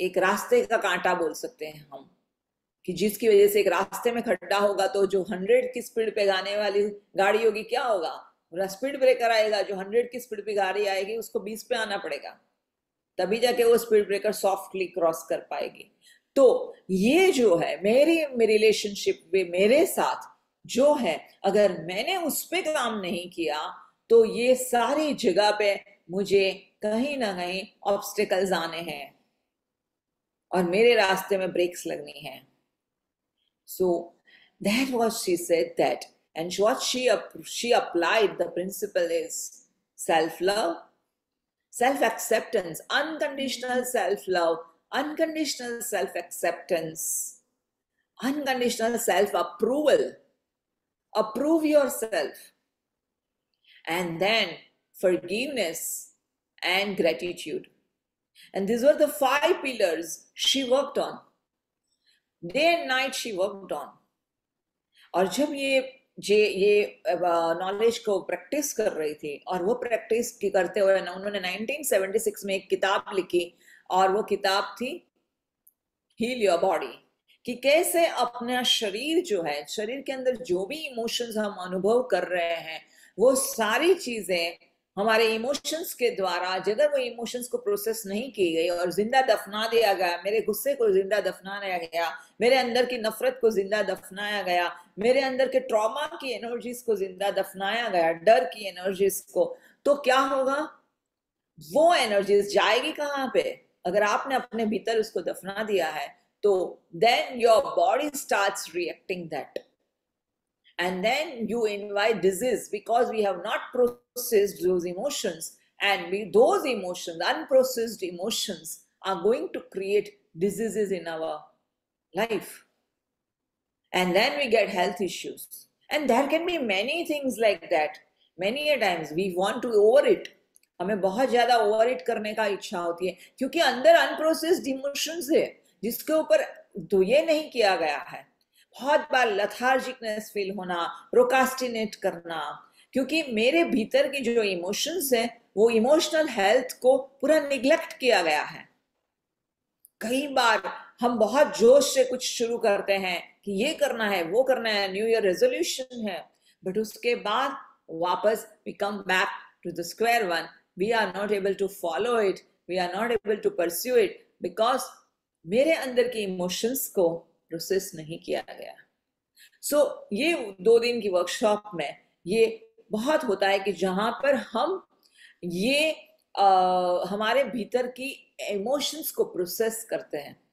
एक रास्ते का कांटा बोल सकते हैं हम, कि जिसकी वजह से एक रास्ते में खड्डा होगा तो जो हंड्रेड की स्पीड पे गाने वाली गाड़ी होगी, क्या होगा? स्पीड ब्रेकर आएगा, जो हंड्रेड की स्पीड पे गाड़ी आएगी, उसको बीस पे आना पड़ेगा। तभी जाके वो स्पीड ब्रेकर सॉफ्टली क्रॉस कर पाएगी। तो ये जो है, मेरी रिलेशनशिप में, मेरे साथ जो है, अगर मैंने उस पर काम नहीं किया तो ये सारी जगह पे मुझे कहीं ना कहीं ऑब्स्टिकल्स आने हैं। और मेरे रास्ते में ब्रेक्स लगनी है so that was she said that and what she she applied the principle is self love self acceptance unconditional self love unconditional self acceptance unconditional self approval approve yourself and then forgiveness and gratitude. And these were the five pillars she worked on. Day and night she worked on. और जब ये जे, ये knowledge को practice कर रही थी, और वो प्रैक्टिस की करते हुए उन्होंने 1976 में एक किताब लिखी, और वो किताब थी हील योर बॉडी कि कैसे अपना शरीर जो है, शरीर के अंदर जो भी इमोशंस हम अनुभव कर रहे हैं, वो सारी चीज़ें हमारे इमोशंस के द्वारा अगर वो इमोशंस को प्रोसेस नहीं की गई और ज़िंदा दफना दिया गया, मेरे गुस्से को ज़िंदा दफनाया गया, मेरे अंदर की नफरत को ज़िंदा दफनाया गया, मेरे अंदर के ट्रॉमा की एनर्जीज को ज़िंदा दफनाया गया, डर की एनर्जीज को तो क्या होगा? वो एनर्जीज जाएगी कहाँ पे? अगर आपने अपने भीतर उसको दफना दिया है तो then your body start reacting that and then you invite disease because we have not processed those emotions and we, those emotions unprocessed emotions are going to create diseases in our life and then we get health issues and there can be many things like that many a times we want to over it हमें बहुत ज्यादा over it करने का इच्छा होती है क्योंकि अंदर अनप्रोसेस्ड इमोशंस है जिसके ऊपर तो ये नहीं किया गया है बहुत बार लथार्जिकनेस फील होना प्रोकास्टिनेट करना, क्योंकि मेरे भीतर की जो इमोशंस है, वो इमोशनल हेल्थ को पूरा निग्लेक्ट किया गया है। कई बार हम बहुत जोश से कुछ शुरू करते हैं कि ये करना है, वो करना है न्यू ईयर रेजोल्यूशन है बट उसके बाद वापस we come back to the square one we are not able to follow it we are not able to pursue it because मेरे अंदर के इमोशंस को प्रोसेस नहीं किया गया। सो so, ये दो दिन की वर्कशॉप में ये बहुत होता है कि जहाँ पर हम ये आ, हमारे भीतर की इमोशंस को प्रोसेस करते हैं।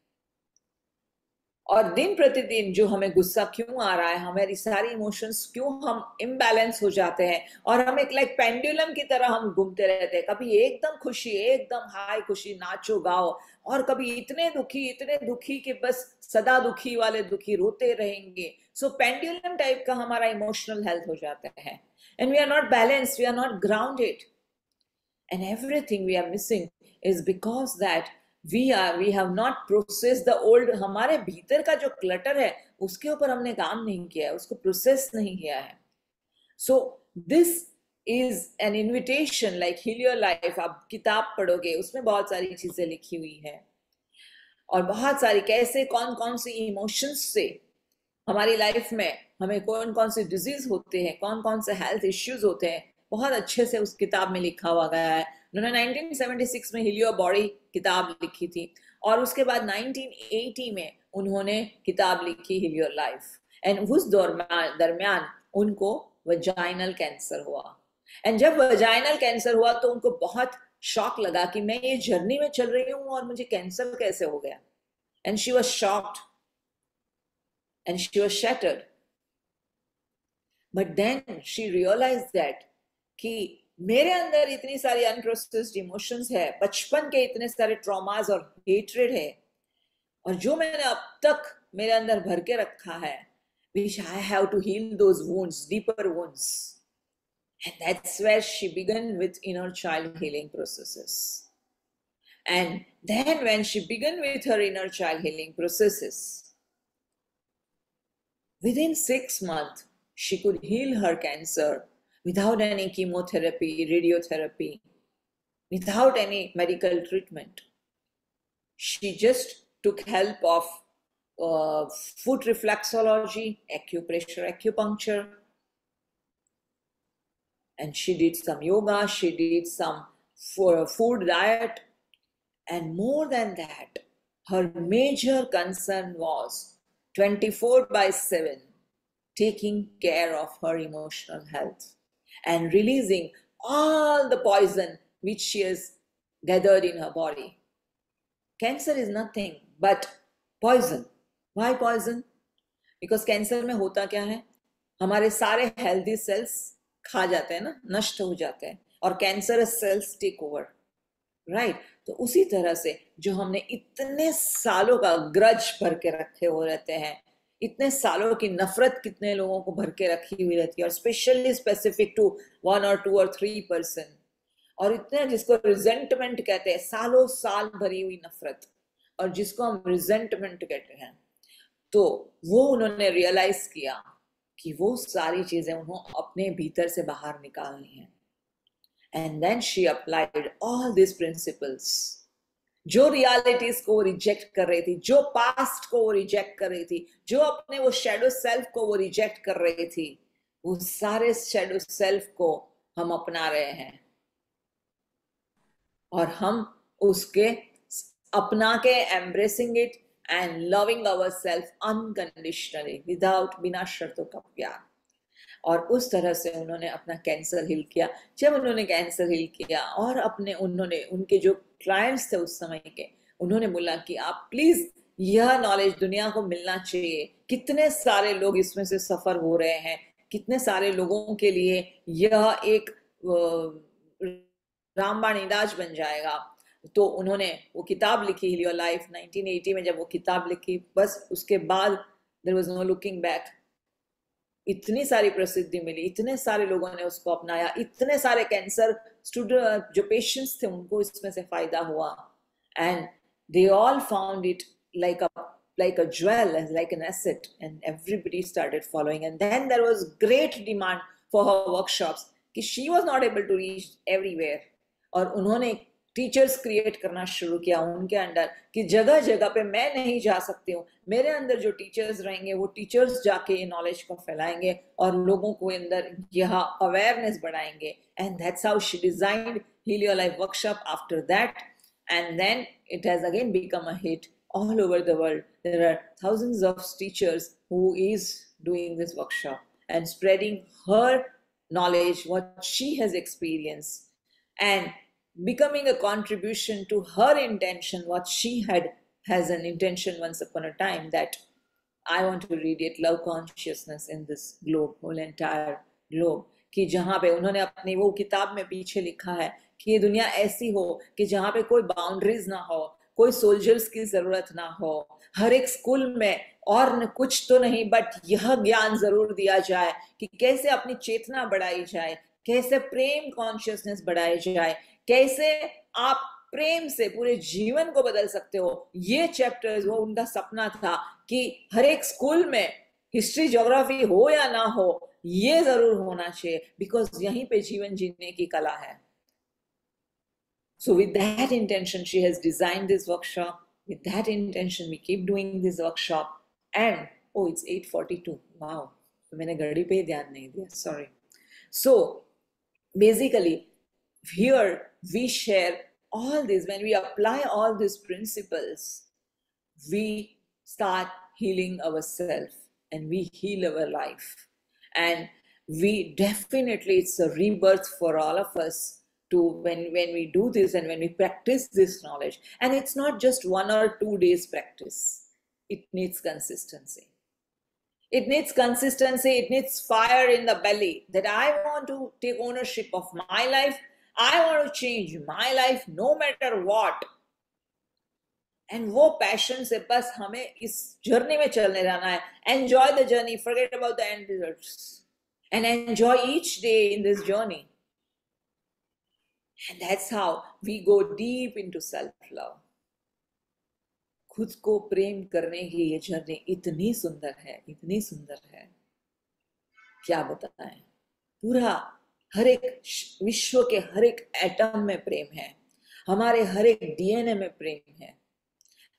और दिन प्रतिदिन जो हमें गुस्सा क्यों आ रहा है, हमारी सारी इमोशंस क्यों हम इम्बैलेंस हो जाते हैं? और हम एक लाइक पेंडुलम की तरह हम घूमते रहते हैं। कभी एकदम खुशी, एकदम हाई खुशी, नाचो, गाओ और कभी इतने दुखी इतने दुखी कि बस सदा दुखी वाले दुखी रोते रहेंगे। सो पेंडुलम टाइप का हमारा इमोशनल हेल्थ हो जाता है। And we are not balance we are not grounded and everything we are missing is because that we are we have not process the old हमारे भीतर का जो क्लटर है, उसके ऊपर हमने काम नहीं किया है उसको प्रोसेस नहीं किया है। So this is an invitation like heal your life आप किताब पढ़ोगे, उसमें बहुत सारी चीज़ें लिखी हुई है। और बहुत सारी, कैसे कौन कौन सी इमोशंस से हमारी लाइफ में हमें कौन कौन से डिज़ीज़ होते हैं कौन कौन से हेल्थ इश्यूज़ होते हैं, बहुत अच्छे से उस किताब में लिखा हुआ गया है। उन्होंने 1976 में हिलियो बॉडी किताब लिखी थी। और उसके बाद 1980 में उन्होंने किताब लिखी हिलियो लाइफ एंड उस दरमियान उनको वजाइनल कैंसर हुआ। एंड जब वजाइनल कैंसर हुआ तो उनको बहुत शॉक लगा कि मैं ये जर्नी में चल रही हूँ और मुझे कैंसर कैसे हो गया। And she was shocked and she was shattered. But then she realized that कि मेरे अंदर इतनी सारी अनप्रोसेस्ड इमोशंस है बचपन के इतने सारे ट्रॉमास और हेट्रेड है और जो मैंने अब तक मेरे अंदर भर के रखा है which I have to heal those wounds, deeper wounds. And that's where she began with inner child healing processes. And then, when she began with her inner child healing processes, within six months, she could heal her cancer without any chemotherapy, radiotherapy, without any medical treatment. She just took help of uh, foot reflexology, acupressure, acupuncture, and she did some yoga, she did some for food diet, and more than that, her major concern was 24 by 7 taking care of her emotional health and releasing all the poison which she has gathered in her body. Cancer is nothing but poison. Why poison? Because cancer में होता क्या है हमारे सारे healthy cells खा जाते हैं ना नष्ट हो जाते हैं और cancer cells take over right तो उसी तरह से जो हमने इतने सालों का ग्रज भर के रखे हो रहते हैं इतने सालों की नफरत कितने लोगों को भर के रखी हुई रहती है, और स्पेशली स्पेसिफिक टू वन और टू और थ्री पर्सन और इतने जिसको रिजेंटमेंट कहते हैं, सालों साल भरी हुई नफरत, और जिसको हम रिजेंटमेंट कहते हैं तो वो उन्होंने रियलाइज़ किया कि वो सारी चीज़ें उन्होंने अपने भीतर से बाहर निकालनी है। And then she applied all this principles जो रियलिटीज को वो रिजेक्ट कर रही थी, जो पास्ट को वो रिजेक्ट कर रही थी, जो अपने वो शेडो सेल्फ को वो रिजेक्ट कर रही थी, वो सारे शेडो सेल्फ को हम अपना रहे हैं। और हम उसके अपना के embracing it and loving our self unconditionally without बिना शर्तों का प्यार। और उस तरह से उन्होंने अपना कैंसर हिल किया। जब उन्होंने कैंसर हिल किया और अपने उन्होंने उनके जो क्लाइंट्स थे उस समय के, उन्होंने बोला कि आप प्लीज़ यह नॉलेज दुनिया को मिलना चाहिए। कितने सारे लोग इसमें से सफ़र हो रहे हैं? कितने सारे लोगों के लिए यह एक रामबाण इलाज बन जाएगा। तो उन्होंने वो किताब लिखी हिल योर लाइफ 1980 में जब वो किताब लिखी, बस उसके बाद there was no looking back इतनी सारी प्रसिद्धि मिली, इतने सारे लोगों ने उसको अपनाया, इतने सारे कैंसर स्टूडेंट जो पेशेंट्स थे, उनको इसमें से फ़ायदा हुआ। And they all found it like like a jewel and like an asset and everybody started following and then there was great demand for her workshops कि she was not able to reach everywhere और उन्होंने teachers create करना शुरू किया उनके under कि जगह जगह पे मैं नहीं जा सकती हूँ मेरे अंदर जो टीचर्स रहेंगे वो टीचर्स जाके ये नॉलेज को फैलाएँगे और लोगों को अंदर यह अवेयरनेस बढ़ाएँगे and that's how she designed heal your life workshop after that and then it has again become a hit all over the world. There are thousands of teachers who is doing this workshop and spreading her knowledge, what she has experienced. And becoming a contribution to her intention, what she had has an intention once upon a time that I want to radiate love consciousness in this globe, whole entire globe. कि जहाँ पे उन्होंने अपनी वो किताब में पीछे लिखा है कि ये दुनिया ऐसी हो कि जहाँ पे कोई बाउंड्रीज ना हो कोई सोल्जर्स की ज़रूरत ना हो हर एक स्कूल में और न कुछ तो नहीं बट यह ज्ञान ज़रूर दिया जाए कि कैसे अपनी चेतना बढ़ाई जाए कैसे प्रेम कॉन्शियसनेस बढ़ाई जाए कैसे आप प्रेम से पूरे जीवन को बदल सकते हो? ये चैप्टर वो उनका सपना था कि हर एक स्कूल में हिस्ट्री ज्योग्राफी हो या ना हो, ये ज़रूर होना चाहिए बिकॉज़ यहीं पे जीवन जीने की कला है। So with that intention she has design this workshop with that intention we keep doing this workshop and oh it's 8:42 wow मैंने घड़ी पे ध्यान नहीं दिया sorry so basically here we share all this, when we apply all these principles, we start healing ourselves and we heal our life. And we definitely, it's a rebirth for all of us to when, when we do this and when we practice this knowledge. And it's not just one or two days practice, it needs consistency. It needs consistency, it needs fire in the belly that I want to take ownership of my life. I want to change my life no matter what. And वो passion से बस हमें इस journey में चलने जाना है. Enjoy the journey forget about the end results and enjoy each day in this journey and that's how we go deep into self love खुद को प्रेम करने की ये जर्नी इतनी सुंदर है, इतनी सुंदर है. क्या बताएँ? पूरा हर एक विश्व के हर एक एटम में प्रेम है। हमारे हर एक डीएनए में प्रेम है।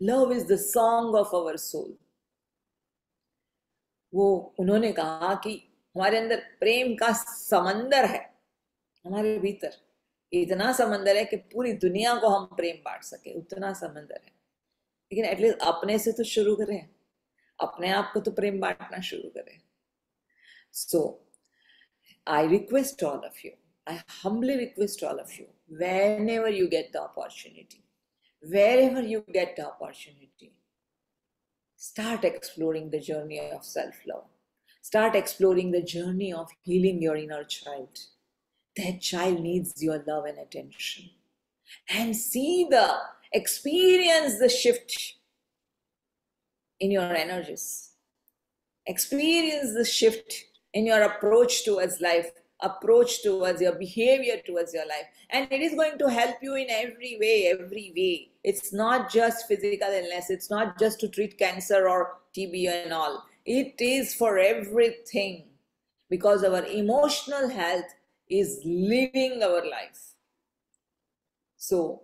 Love is the song of our soul वो उन्होंने कहा कि हमारे अंदर प्रेम का समंदर है। हमारे भीतर इतना समंदर है कि पूरी दुनिया को हम प्रेम बांट सके, उतना समंदर है। लेकिन एटलीस्ट अपने से तो शुरू करें। अपने आप को तो प्रेम बांटना शुरू करें। सो आई I request all of you, I humbly request all of you, whenever you get the opportunity, wherever you get the opportunity, start exploring the journey of self love. Start exploring the journey of healing your inner child. That child needs your love and attention. And see the, experience the shift in your energies. Experience the shift in your approach towards life approach towards your behavior towards your life. And it is going to help you in every way every way. It's not just physical illness. It's not just to treat cancer or tb and all. It is for everything because our emotional health is living our life. So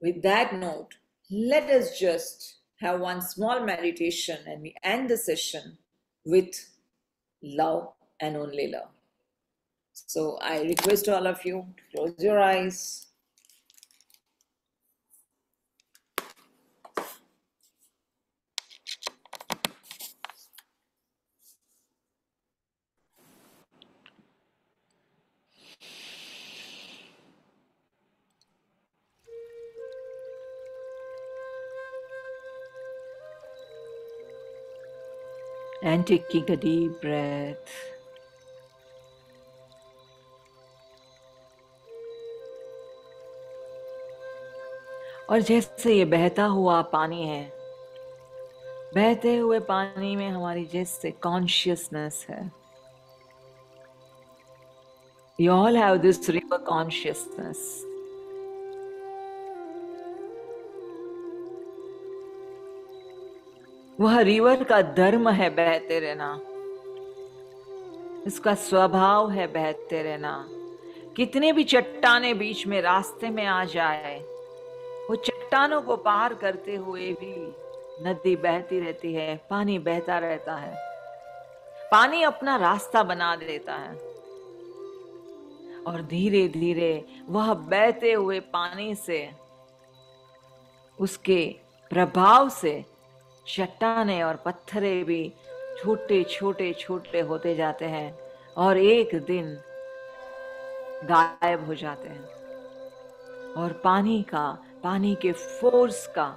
with that note let us just have one small meditation and we end the session with love and only love so I request all of you to close your eyes. And taking a deep breath. और जैसे ये बहता हुआ पानी है, बहते हुए पानी में हमारी जैसे कॉन्शियसनेस है you all have this river consciousness वह रिवर का धर्म है बहते रहना इसका स्वभाव है बहते रहना कितने भी चट्टाने बीच में रास्ते में आ जाए, वो चट्टानों को पार करते हुए भी नदी बहती रहती है, पानी बहता रहता है। पानी अपना रास्ता बना देता है। और धीरे धीरे वह बहते हुए पानी से, उसके प्रभाव से चट्टाने और पत्थरे भी छोटे छोटे छोटे होते जाते हैं और एक दिन गायब हो जाते हैं। और पानी का, पानी के फोर्स का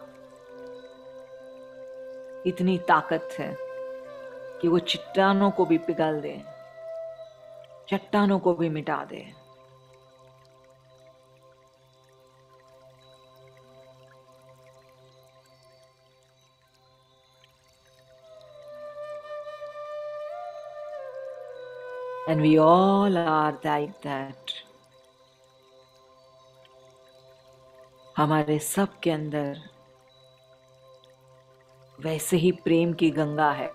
इतनी ताकत है कि वो चट्टानों को भी पिघल दे, चट्टानों को भी मिटा दे। And we all are like that. हमारे सब के अंदर वैसे ही प्रेम की गंगा है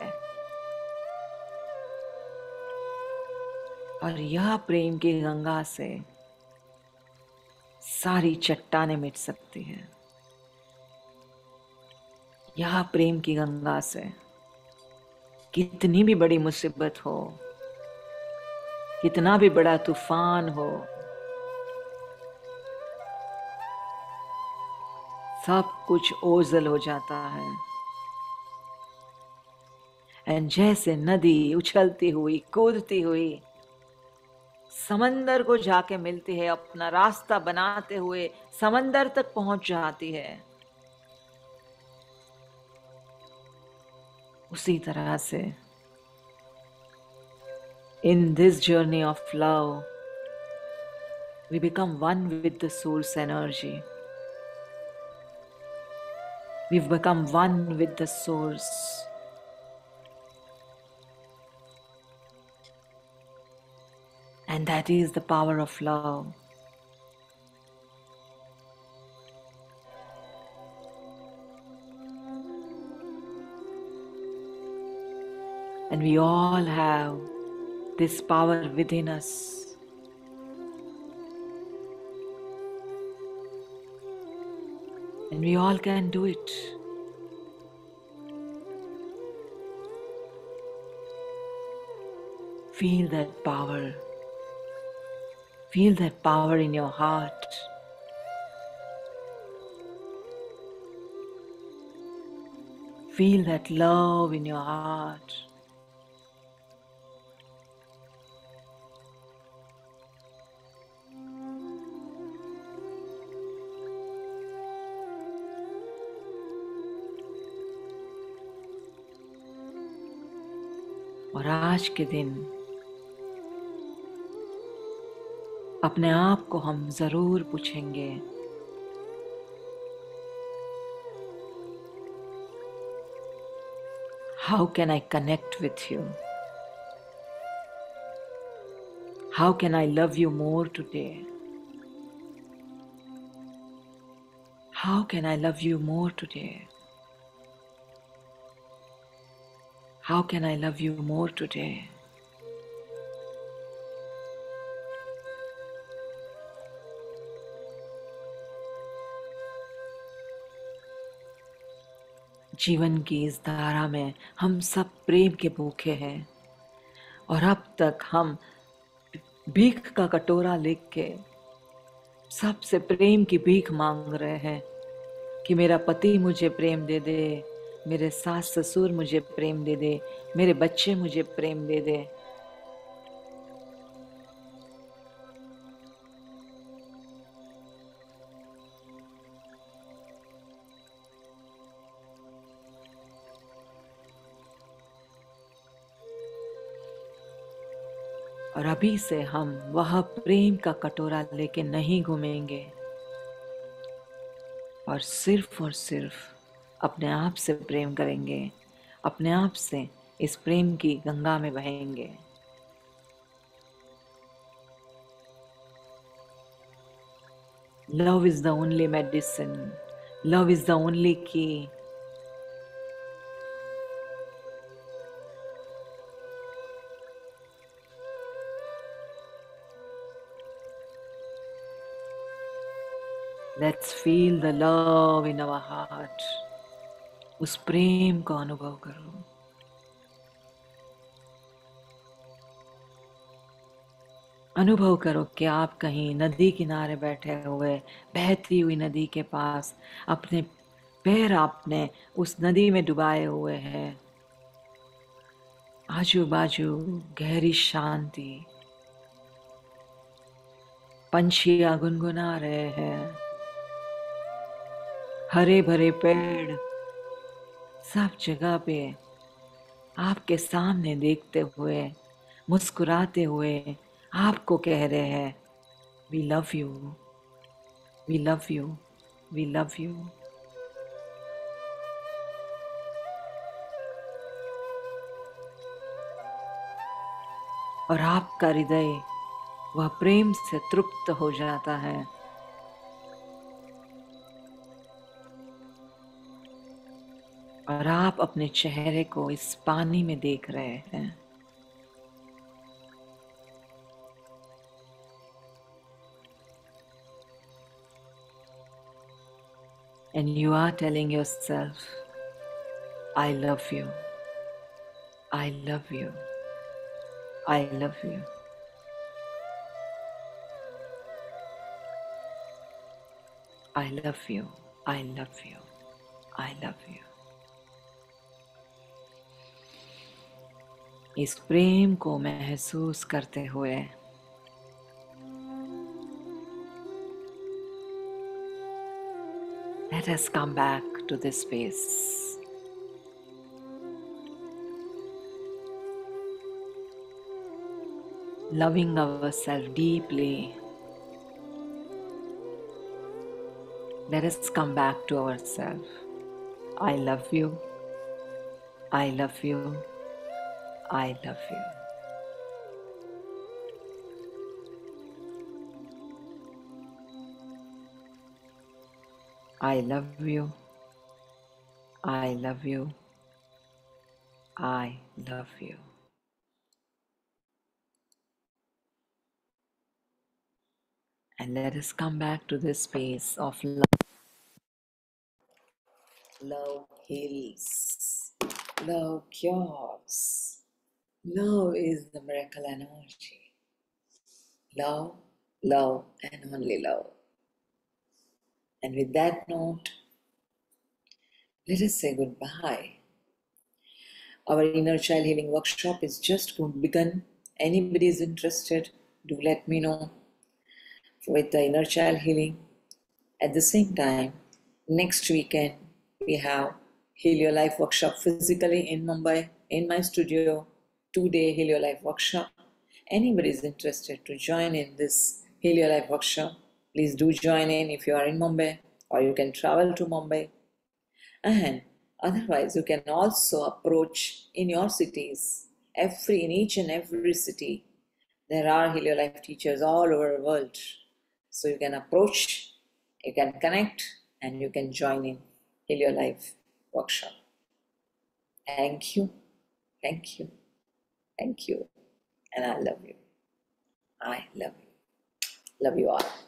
और यह प्रेम की गंगा से सारी चट्टाने मिट सकती है यह प्रेम की गंगा से कितनी भी बड़ी मुसीबत हो कितना भी बड़ा तूफ़ान हो। सब कुछ ओझल हो जाता है। एंड जैसे नदी उछलती हुई, कूदती हुई, समंदर को जाके मिलती है, अपना रास्ता बनाते हुए समंदर तक पहुँच जाती है। उसी तरह से In this journey of love, we become one with the source energy. We've become one with the source. And that is the power of love. And we all have this power within us. And we all can do it. Feel that power. Feel that power in your heart. Feel that love in your heart. आज के दिन, अपने आप को हम ज़रूर पूछेंगे। How can I connect with you how can I love you more today how can I love you more today How can I love you more today? जीवन की इस धारा में हम सब प्रेम के भूखे हैं और अब तक हम भीख का कटोरा लेके के सबसे प्रेम की भीख मांग रहे हैं कि मेरा पति मुझे प्रेम दे दे मेरे सास ससुर मुझे प्रेम दे दे, मेरे बच्चे मुझे प्रेम दे दे। और अभी से हम वह प्रेम का कटोरा लेके नहीं घूमेंगे। और सिर्फ़ और सिर्फ़ अपने आप से प्रेम करेंगे, अपने आप से इस प्रेम की गंगा में बहेंगे। Love is the only medicine love is the only key Let's feel the love in our heart. उस प्रेम का अनुभव करो। अनुभव करो कि आप कहीं नदी किनारे बैठे हुए, बहती हुई नदी के पास, अपने पैर आपने उस नदी में डुबाए हुए हैं। आजू बाजू गहरी शांति। पंछिया गुनगुना रहे हैं। हरे भरे पेड़ सब जगह पे आपके सामने देखते हुए, मुस्कुराते हुए आपको कह रहे हैं we love you we love you we love you और आपका हृदय, वह प्रेम से तृप्त हो जाता है। और आप अपने चेहरे को इस पानी में देख रहे हैं and you are telling yourself, I love you, I love you, I love you. I love you, I love you, I love you. इस प्रेम को महसूस करते हुए। Let us come back to this space loving our self deeply let us come back to our self I love you I love you I love you. I love you. I love you. I love you. And let us come back to this space of love. Love heals. Love cures. Love is the miracle energy. Love, love, and only love. And with that note, let us say goodbye. Our inner child healing workshop is just begun. Anybody is interested, do let me know with the inner child healing. At the same time, next weekend we have Heal Your Life workshop physically in Mumbai in my studio, two day Heal Your Life workshop. Anybody is interested to join in this Heal Your Life workshop, please do join in if you are in Mumbai or you can travel to Mumbai. And otherwise, you can also approach in your cities, every in each and every city. There are Heal Your Life teachers all over the world. So you can approach, you can connect, and you can join in Heal Your Life workshop. Thank you, thank you, thank you, and I love you. I love you. Love you all.